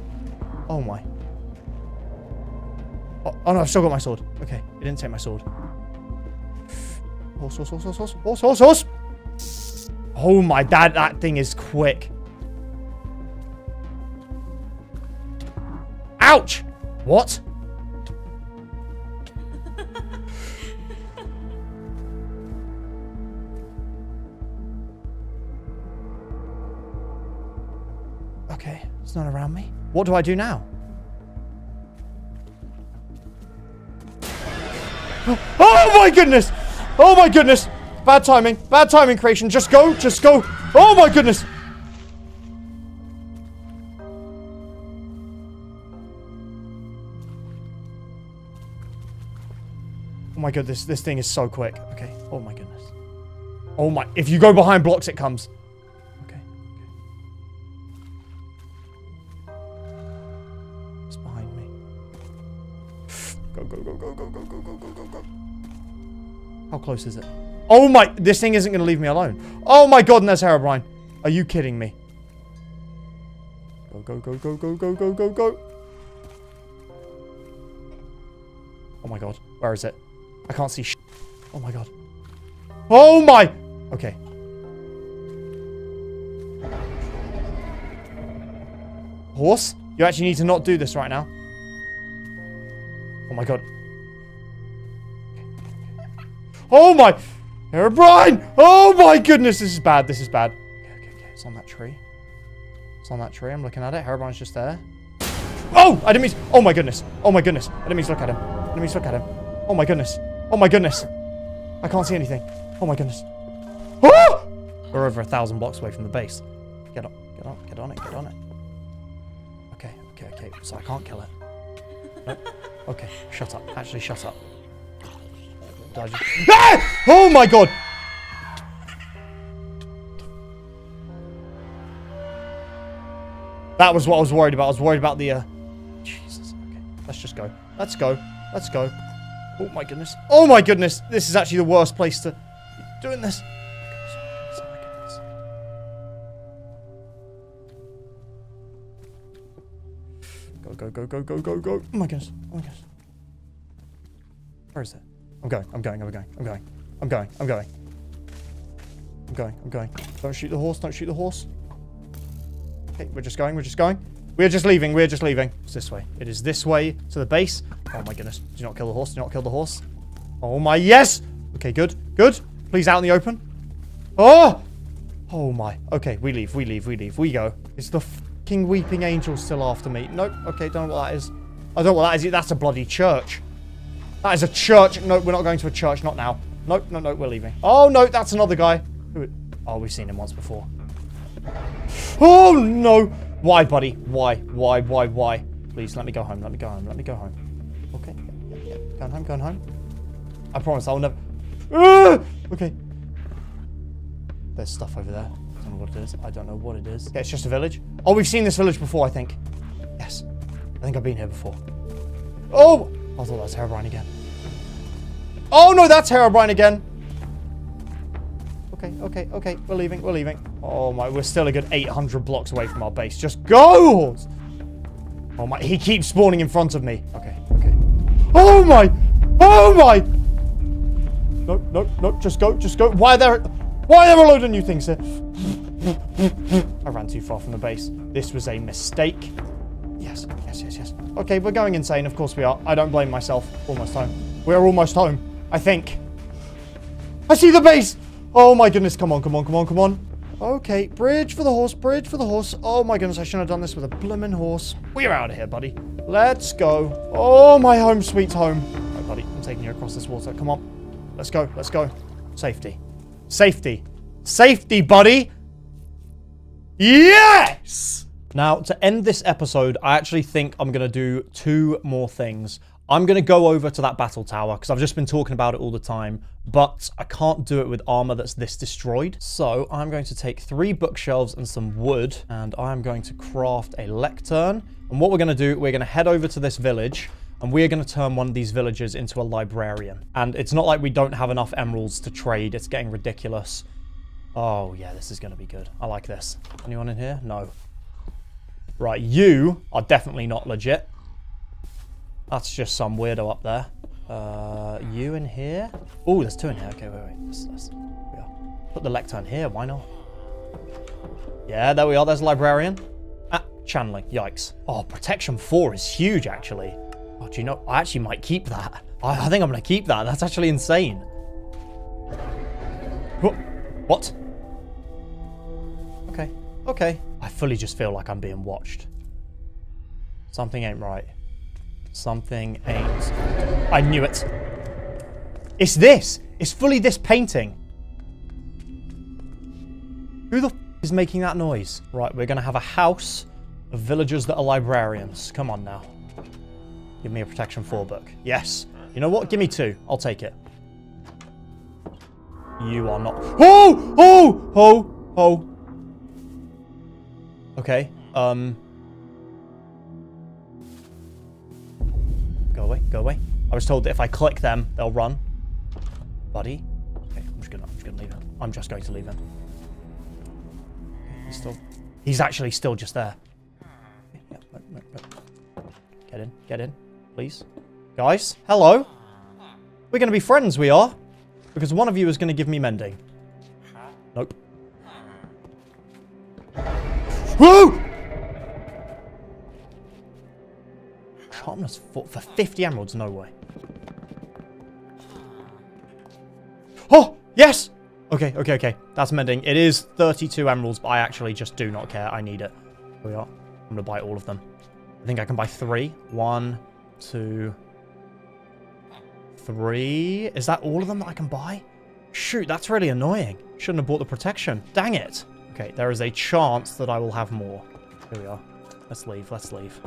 Oh my. Oh, oh no, I've still got my sword. Okay, it didn't take my sword. Horse, horse, horse, horse, horse, horse, horse, horse. Oh my, dad, that thing is quick. Ouch! What? okay, it's not around me. What do I do now? Oh my goodness! Oh my goodness! Bad timing. Bad timing, creation. Just go. Just go. Oh my goodness! Oh my god, this, this thing is so quick. Okay. Oh my goodness. Oh my... If you go behind blocks, it comes. Okay. It's behind me. Go, go, go, go, go, go, go, go, go, go, go. How close is it? Oh my, this thing isn't going to leave me alone. Oh my god, and there's Herobrine. Are you kidding me? Go, go, go, go, go, go, go, go, go. Oh my god, where is it? I can't see Oh my god. Oh my! Okay. Horse? You actually need to not do this right now. Oh my god. Oh my! Herobrine! Oh my goodness, this is bad. This is bad. Okay, okay, okay. It's on that tree. It's on that tree. I'm looking at it. Herobrine's just there. Oh! I didn't mean... Oh my goodness. Oh my goodness. I didn't mean to look at him. I didn't mean to look at him. Oh my goodness. Oh my goodness. I can't see anything. Oh my goodness. Oh! We're over a thousand blocks away from the base. Get on. Get on. Get on it. Get on it. Okay. Okay. Okay. So I can't kill it. Okay. Shut up. Actually, shut up. Ah! Oh my god! That was what I was worried about. I was worried about the, uh... Jesus. Okay. Let's just go. Let's go. Let's go. Oh, my goodness. Oh, my goodness. This is actually the worst place to... Doing this. Go, go, go, go, go, go, go. Oh, my goodness. Oh, my goodness. Where is it? I'm going, I'm going, I'm going, I'm going, I'm going, I'm going. I'm going, I'm going. Don't shoot the horse, don't shoot the horse. Okay, we're just going, we're just going. We're just leaving, we're just leaving. It's this way. It is this way to the base. Oh my goodness. Do not kill the horse, do not kill the horse. Oh my, yes! Okay, good, good. Please out in the open. Oh! Oh my. Okay, we leave, we leave, we leave, we go. Is the fucking weeping angel still after me? Nope. Okay, don't know what that is. I don't know what that is. That's a bloody church. That is a church. No, we're not going to a church. Not now. Nope, no, no, we're leaving. Oh, no, that's another guy. Oh, we've seen him once before. Oh, no. Why, buddy? Why? Why? Why? Why? Please, let me go home. Let me go home. Let me go home. Okay. Going home. Going home. I promise I'll never... Ah! Okay. There's stuff over there. I don't know what it is. I don't know what it is. Okay, it's just a village. Oh, we've seen this village before, I think. Yes. I think I've been here before. Oh! I thought that was Herobrine again. Oh, no, that's Herobrine again. Okay, okay, okay. We're leaving, we're leaving. Oh, my, we're still a good 800 blocks away from our base. Just go! Oh, my, he keeps spawning in front of me. Okay, okay. Oh, my! Oh, my! No, no, no, just go, just go. Why are there... Why are there a load of new things here? I ran too far from the base. This was a mistake. Yes, yes, yes, yes. Okay, we're going insane. Of course we are. I don't blame myself. Almost home. We're almost home. I think. I see the base! Oh my goodness, come on, come on, come on, come on. Okay, bridge for the horse, bridge for the horse. Oh my goodness, I shouldn't have done this with a blimmin' horse. We're out of here, buddy. Let's go. Oh, my home sweet home. Right, buddy, I'm taking you across this water. Come on. Let's go, let's go. Safety. Safety. Safety, buddy! Yes! Now, to end this episode, I actually think I'm going to do two more things. I'm going to go over to that battle tower because I've just been talking about it all the time, but I can't do it with armor that's this destroyed. So I'm going to take three bookshelves and some wood, and I'm going to craft a lectern. And what we're going to do, we're going to head over to this village, and we're going to turn one of these villagers into a librarian. And it's not like we don't have enough emeralds to trade. It's getting ridiculous. Oh, yeah, this is going to be good. I like this. Anyone in here? No. Right, you are definitely not legit. That's just some weirdo up there. Uh, you in here? Oh, there's two in here. Okay, wait, wait. Let's, let's, Put the lectern here. Why not? Yeah, there we are. There's a librarian. Ah, channeling. Yikes. Oh, protection 4 is huge, actually. Oh, do you know? I actually might keep that. I, I think I'm going to keep that. That's actually insane. What? Okay. Okay. I fully just feel like I'm being watched. Something ain't right. Something ain't... I knew it. It's this. It's fully this painting. Who the is making that noise? Right, we're going to have a house of villagers that are librarians. Come on now. Give me a protection 4 book. Yes. You know what? Give me two. I'll take it. You are not... Oh! Oh! Oh! Oh! Okay. Um... Go away, go away. I was told that if I click them, they'll run. Buddy. Okay, I'm just gonna I'm just gonna leave him. I'm just going to leave him. He's still He's actually still just there. Get in, get in, please. Guys, hello. We're gonna be friends, we are. Because one of you is gonna give me mending. Nope. Whoa! For, for 50 emeralds? No way. Oh, yes! Okay, okay, okay. That's mending. It is 32 emeralds, but I actually just do not care. I need it. Here we are. I'm going to buy all of them. I think I can buy three. One, two, three. Is that all of them that I can buy? Shoot, that's really annoying. Shouldn't have bought the protection. Dang it. Okay, there is a chance that I will have more. Here we are. Let's leave, let's leave.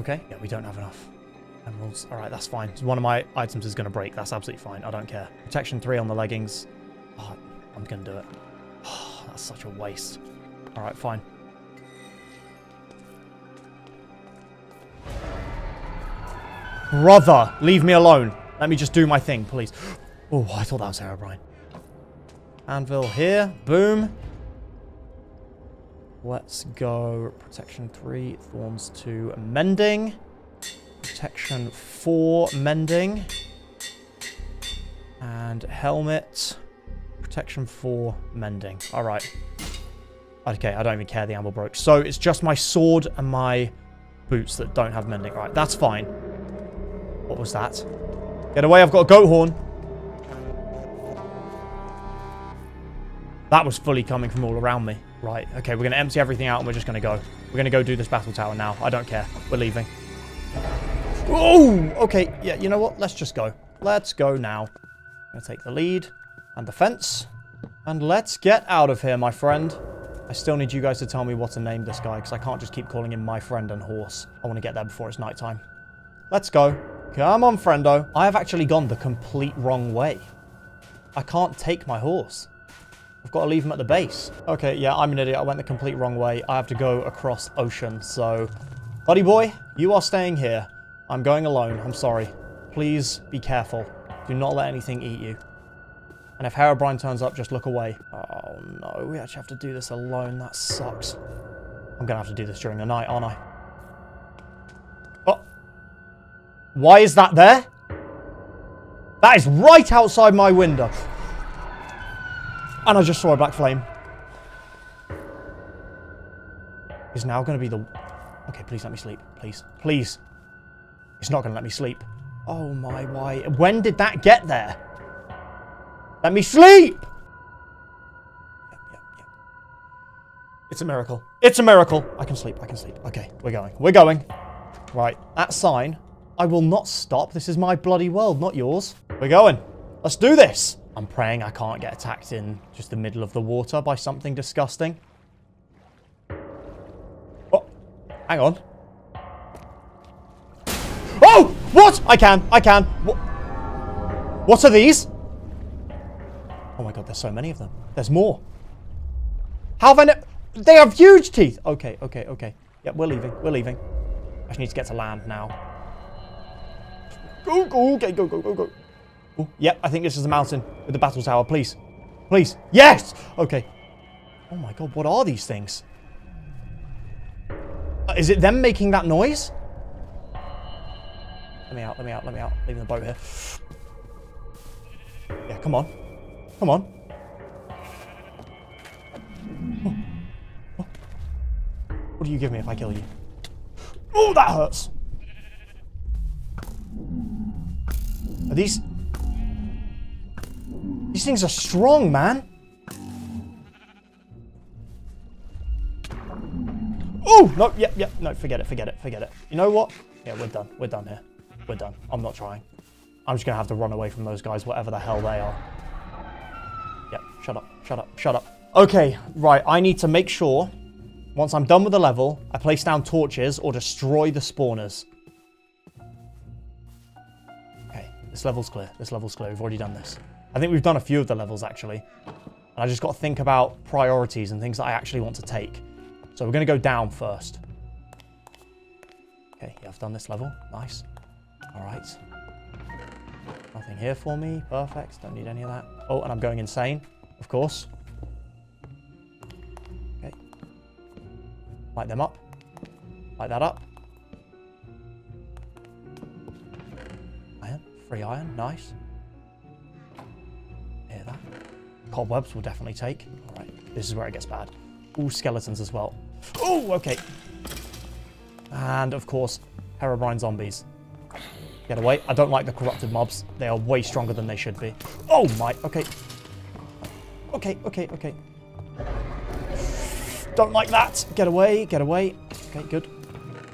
Okay, yeah, we don't have enough emeralds. All right, that's fine. One of my items is going to break. That's absolutely fine. I don't care. Protection 3 on the leggings. Oh, I'm gonna do it. Ah, that's such a waste. All right, fine. Brother, leave me alone. Let me just do my thing, please. Oh, I thought that was Herobrine. Anvil here. Boom. Let's go. Protection 3, Thorns 2, Mending. Protection 4, Mending. And Helmet. Protection 4, Mending. Alright. Okay, I don't even care the anvil broke. So it's just my sword and my boots that don't have mending. Right, that's fine. What was that? Get away, I've got a goat horn. That was fully coming from all around me. Right, okay, we're going to empty everything out and we're just going to go. We're going to go do this battle tower now. I don't care. We're leaving. Oh, okay. Yeah, you know what? Let's just go. Let's go now. I'm going to take the lead and the fence. And let's get out of here, my friend. I still need you guys to tell me what to name this guy because I can't just keep calling him my friend and horse. I want to get there before it's nighttime. Let's go. Come on, friendo. I have actually gone the complete wrong way. I can't take my horse. I've got to leave him at the base. Okay, yeah, I'm an idiot. I went the complete wrong way. I have to go across ocean, so... Buddy boy, you are staying here. I'm going alone. I'm sorry. Please be careful. Do not let anything eat you. And if Herobrine turns up, just look away. Oh, no. We actually have to do this alone. That sucks. I'm to have to do this during the night, aren't I? Oh. Why is that there? That is right outside my window. And I just saw a black flame. Is now going to be the... Okay, please let me sleep. Please. Please. It's not going to let me sleep. Oh my, why? When did that get there? Let me sleep! Yep, yep, yep. It's a miracle. It's a miracle. I can sleep. I can sleep. Okay, we're going. We're going. Right, that sign I will not stop. This is my bloody world, not yours. We're going. Let's do this. I'm praying I can't get attacked in just the middle of the water by something disgusting. Oh, hang on. Oh, what? I can, I can. What, what are these? Oh my god, there's so many of them. There's more. How have I They have huge teeth. Okay, okay, okay. Yeah, we're leaving, we're leaving. I just need to get to land now. Go, go, okay, go, go, go, go. Oh, yep, I think this is the mountain with the battle tower. Please. Please. Yes! Okay. Oh my god, what are these things? Uh, is it them making that noise? Let me out, let me out, let me out. Leaving the boat here. Yeah, come on. Come on. Oh. Oh. What do you give me if I kill you? Oh, that hurts. Are these... These things are strong, man. Oh, no, yep, yep, no, forget it, forget it, forget it. You know what? Yeah, we're done. We're done here. We're done. I'm not trying. I'm just to have to run away from those guys, whatever the hell they are. Yep, shut up, shut up, shut up. Okay, right, I need to make sure, once I'm done with the level, I place down torches or destroy the spawners. Okay, this level's clear. This level's clear. We've already done this. I think we've done a few of the levels, actually. And I just got to think about priorities and things that I actually want to take. So we're going to go down first. Okay, yeah, I've done this level. Nice. All right. Nothing here for me. Perfect. Don't need any of that. Oh, and I'm going insane, of course. Okay. Light them up. Light that up. Iron. Free iron, nice. Hear that? Cobwebs will definitely take. Alright, this is where it gets bad. Ooh, skeletons as well. Oh, okay. And, of course, Herobrine zombies. Get away. I don't like the corrupted mobs. They are way stronger than they should be. Oh, my. Okay. Okay, okay, okay. Don't like that. Get away, get away. Okay, good.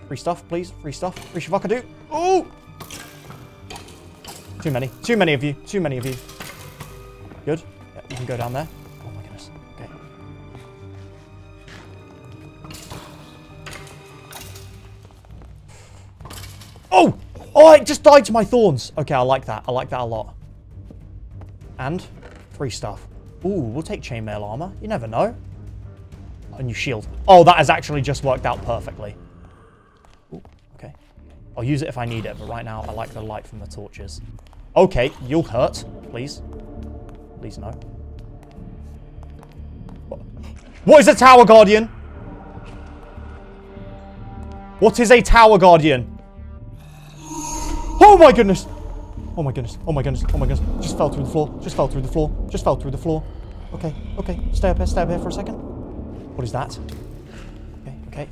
Free stuff, please. Free stuff. Free Shavakadu. Oh! Too many. Too many of you. Too many of you. Good. Yeah, you can go down there. Oh my goodness. Okay. Oh! Oh, it just died to my thorns. Okay, I like that. I like that a lot. And free stuff. Ooh, we'll take chainmail armor. You never know. A new shield. Oh, that has actually just worked out perfectly. Ooh, okay. I'll use it if I need it, but right now I like the light from the torches. Okay, you'll hurt. Please. Please no. What is a Tower Guardian? What is a Tower Guardian? Oh my goodness! Oh my goodness, oh my goodness, oh my goodness. Just fell through the floor, just fell through the floor, just fell through the floor. Okay, okay, stay up here, stay up here for a second. What is that? Okay, okay.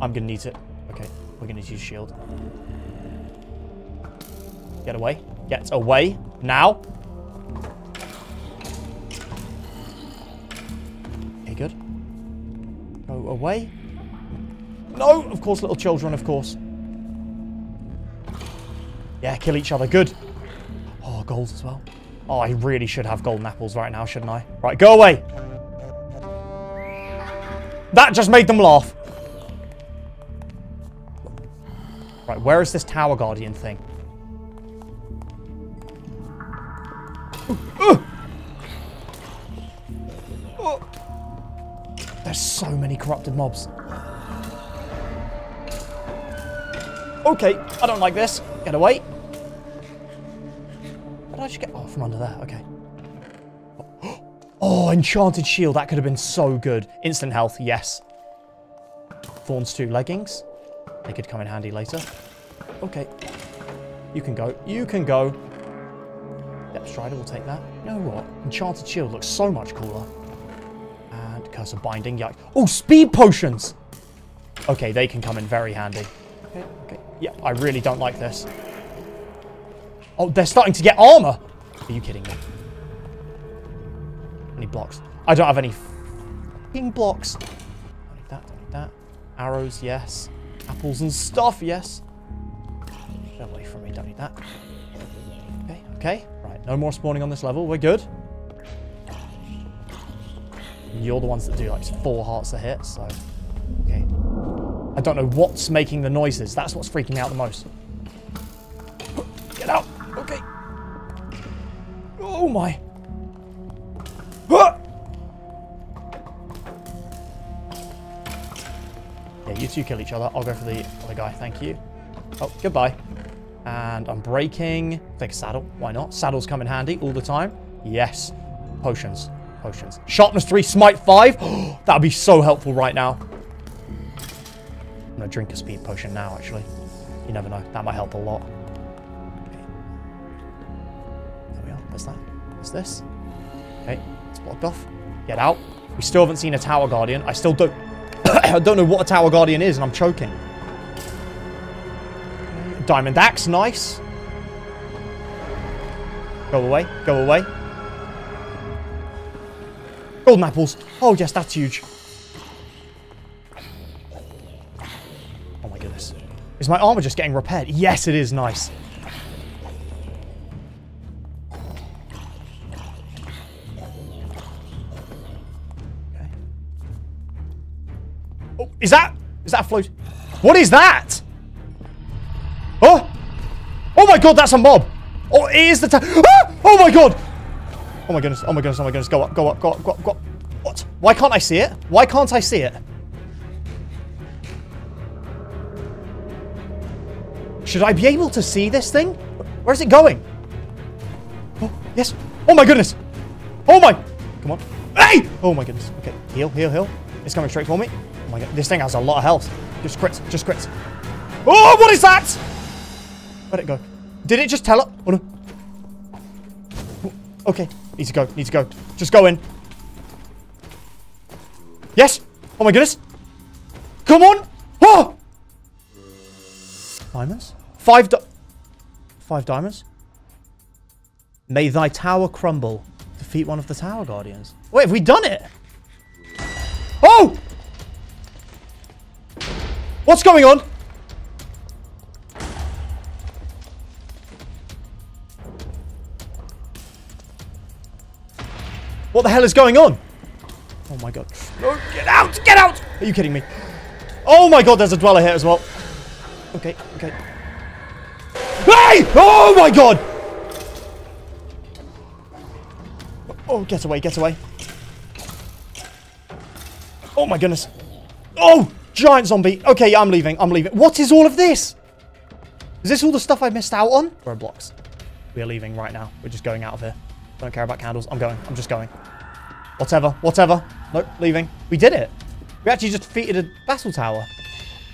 I'm gonna need it. Okay, we're gonna use shield. Get away. Get away. Now. Away. No, of course, little children, of course. Yeah, kill each other. Good. Oh, gold as well. Oh, I really should have golden apples right now, shouldn't I? Right, go away. That just made them laugh. Right, where is this Tower Guardian thing? There's so many corrupted mobs. Okay, I don't like this. Get away. How did I just get... Oh, from under there. Okay. Oh, enchanted shield. That could have been so good. Instant health, yes. Thorns 2 leggings. They could come in handy later. Okay. You can go. You can go. Depth Strider will take that. You know what? Enchanted shield looks so much cooler. Curse of Binding. Yuck. Oh, speed potions! Okay, they can come in very handy. Okay, okay. Yeah, I really don't like this. Oh, they're starting to get armor. Are you kidding me? Any blocks? I don't have any fucking blocks. Don't need that, don't need that. Arrows, yes. Apples and stuff, yes. Get away from me, don't need that. Okay, okay. Right, no more spawning on this level. We're good. You're the ones that do like four hearts a hit, so... Okay. I don't know what's making the noises. That's what's freaking me out the most. Get out! Okay. Oh my. Yeah, you two kill each other. I'll go for the other guy. Thank you. Oh, goodbye. And I'm breaking. Take a saddle. Why not? Saddles come in handy all the time. Yes. Potions. Potions. Sharpness 3, Smite 5. that would be so helpful right now. I'm going to drink a speed potion now, actually. You never know. That might help a lot. Okay. There we are. Where's that? What's this? Okay. It's blocked off. Get out. We still haven't seen a Tower Guardian. I still don't... I don't know what a Tower Guardian is, and I'm choking. Diamond Axe. Nice. Go away. Go away. Golden apples. Oh, yes, that's huge. Oh my goodness. Is my armor just getting repaired? Yes, it is. Nice. Okay. Oh, is that... Is that float? What is that? Oh! Oh my god, that's a mob! Oh, it is the... Ah! Oh my god! Oh my goodness, oh my goodness, oh my goodness. Go up, go up, go up, go up, go up. What? Why can't I see it? Why can't I see it? Should I be able to see this thing? Where's it going? Oh, yes. Oh my goodness. Oh my. Come on. Hey! Oh my goodness. Okay, heal, heal, heal. It's coming straight for me. Oh my god, this thing has a lot of health. Just crits, just crits. Oh, what is that? Where'd it go? Did it just tell it? Oh no. Oh, okay, need to go, need to go. Just go in. Yes! Oh my goodness! Come on! Oh! Diamonds? Five di Five diamonds? May thy tower crumble. Defeat one of the tower guardians. Wait, have we done it? Oh! What's going on? What the hell is going on? Oh my god. No, get out! Get out! Are you kidding me? Oh my god, there's a dweller here as well. Okay, okay. Hey! Oh my god! Oh, get away, get away. Oh my goodness. Oh, giant zombie. Okay, I'm leaving, I'm leaving. What is all of this? Is this all the stuff I missed out on? Roadblocks. We are leaving right now. We're just going out of here. Don't care about candles. I'm going. I'm just going. Whatever. Whatever. Nope. Leaving. We did it. We actually just defeated a battle tower.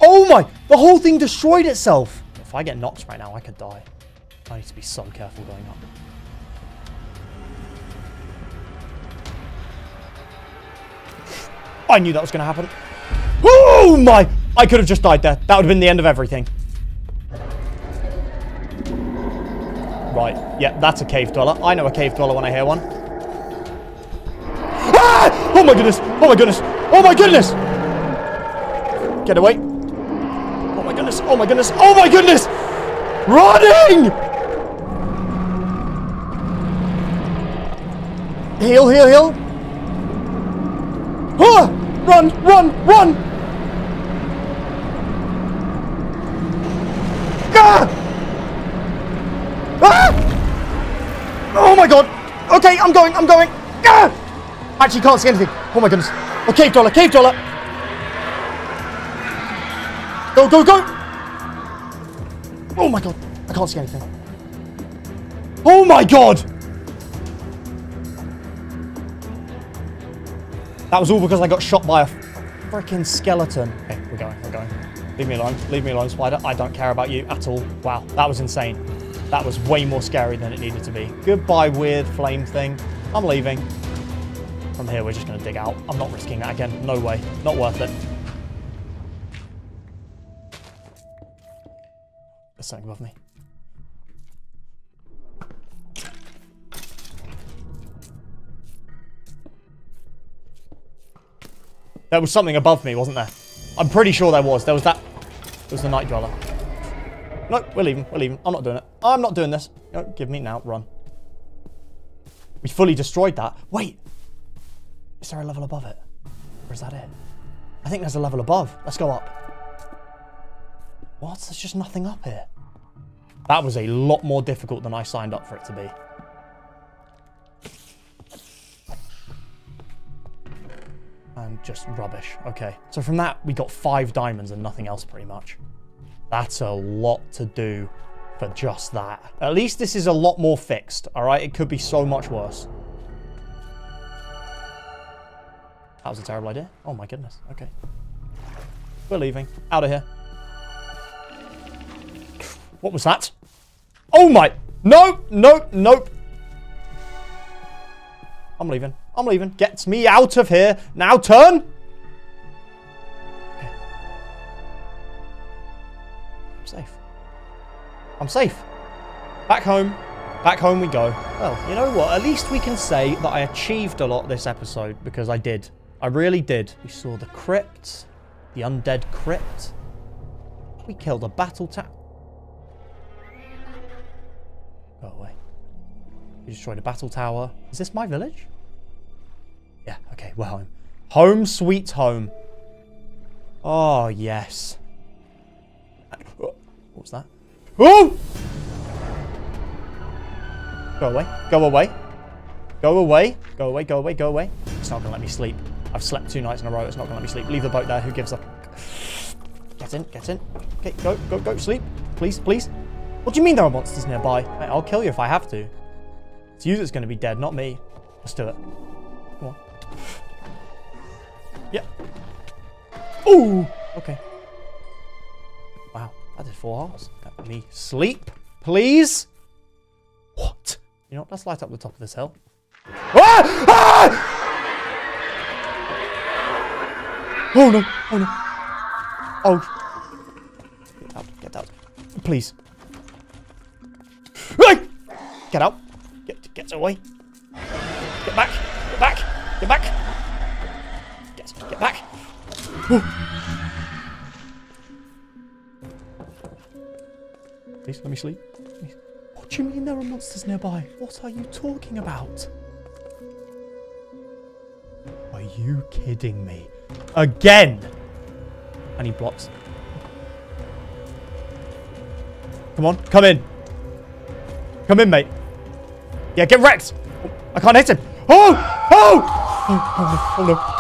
Oh my! The whole thing destroyed itself. If I get knocked right now, I could die. I need to be so careful going up. I knew that was going to happen. Oh my! I could have just died there. That would have been the end of everything. Right. Yeah, that's a cave dweller. I know a cave dweller when I hear one. Ah! Oh my goodness! Oh my goodness! Oh my goodness! Get away. Oh my goodness! Oh my goodness! Oh my goodness! Running! Heal, heal, heal. Ah! Run, run, run! Ah! Ah! Oh my god! Okay, I'm going, I'm going! Ah! Actually, can't see anything. Oh my goodness. Oh, cave dweller, cave dweller! Go, go, go! Oh my god, I can't see anything. Oh my god! That was all because I got shot by a freaking skeleton. Okay, we're going, we're going. Leave me alone, leave me alone, spider. I don't care about you at all. Wow, that was insane. That was way more scary than it needed to be. Goodbye, weird flame thing. I'm leaving. From here, we're just going to dig out. I'm not risking that again. No way. Not worth it. There's something above me. There was something above me, wasn't there? I'm pretty sure there was. There was that. It was the night dweller. No, we're leaving. We're leaving. I'm not doing it. I'm not doing this. Give me now. Run. We fully destroyed that. Wait. Is there a level above it? Or is that it? I think there's a level above. Let's go up. What? There's just nothing up here. That was a lot more difficult than I signed up for it to be. And just rubbish. Okay. So from that, we got five diamonds and nothing else pretty much. That's a lot to do for just that. At least this is a lot more fixed, all right? It could be so much worse. That was a terrible idea. Oh my goodness. Okay. We're leaving. Out of here. What was that? Oh my... Nope, nope, nope. I'm leaving. I'm leaving. Get me out of here. Now turn. Okay. I'm safe. I'm safe. Back home. Back home we go. Well, you know what? At least we can say that I achieved a lot this episode because I did. I really did. We saw the crypt. The undead crypt. We killed a battle tap. Go away. We destroyed a battle tower. Is this my village? Yeah, okay, we're home. Home sweet home. Oh, yes. What was that? Oh! Go away. Go away. Go away. Go away, go away, go away. It's not to let me sleep. I've slept two nights in a row. It's not going to let me sleep. Leave the boat there. Who gives a... Get in, get in. Okay, go, go, go. Sleep. Please, please. What do you mean there are monsters nearby? I'll kill you if I have to. It's you that's going to be dead, not me. Let's do it. Come on. Yeah. Ooh. Okay. Wow, that did four hours. Let me sleep, please. What? You know what? Let's light up the top of this hill. Ah! Ah! Oh no! Oh no! Oh! Get out! Get out! Please! Get out! Get get away! Get back! Get back! Get back! Get get back! Oh. Please let me sleep. Please. What do you mean there are monsters nearby? What are you talking about? Are you kidding me? Again! I need blocks. Come on, come in. Come in, mate. Yeah, get wrecked. I can't hit him. Oh! Oh! Oh, oh no. Oh no.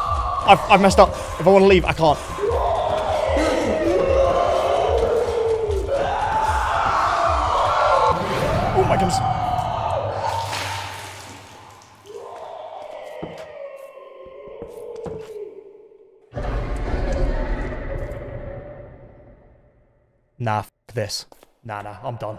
I've, I've messed up. If I want to leave, I can't. Nah, this. Nah, nah, I'm done.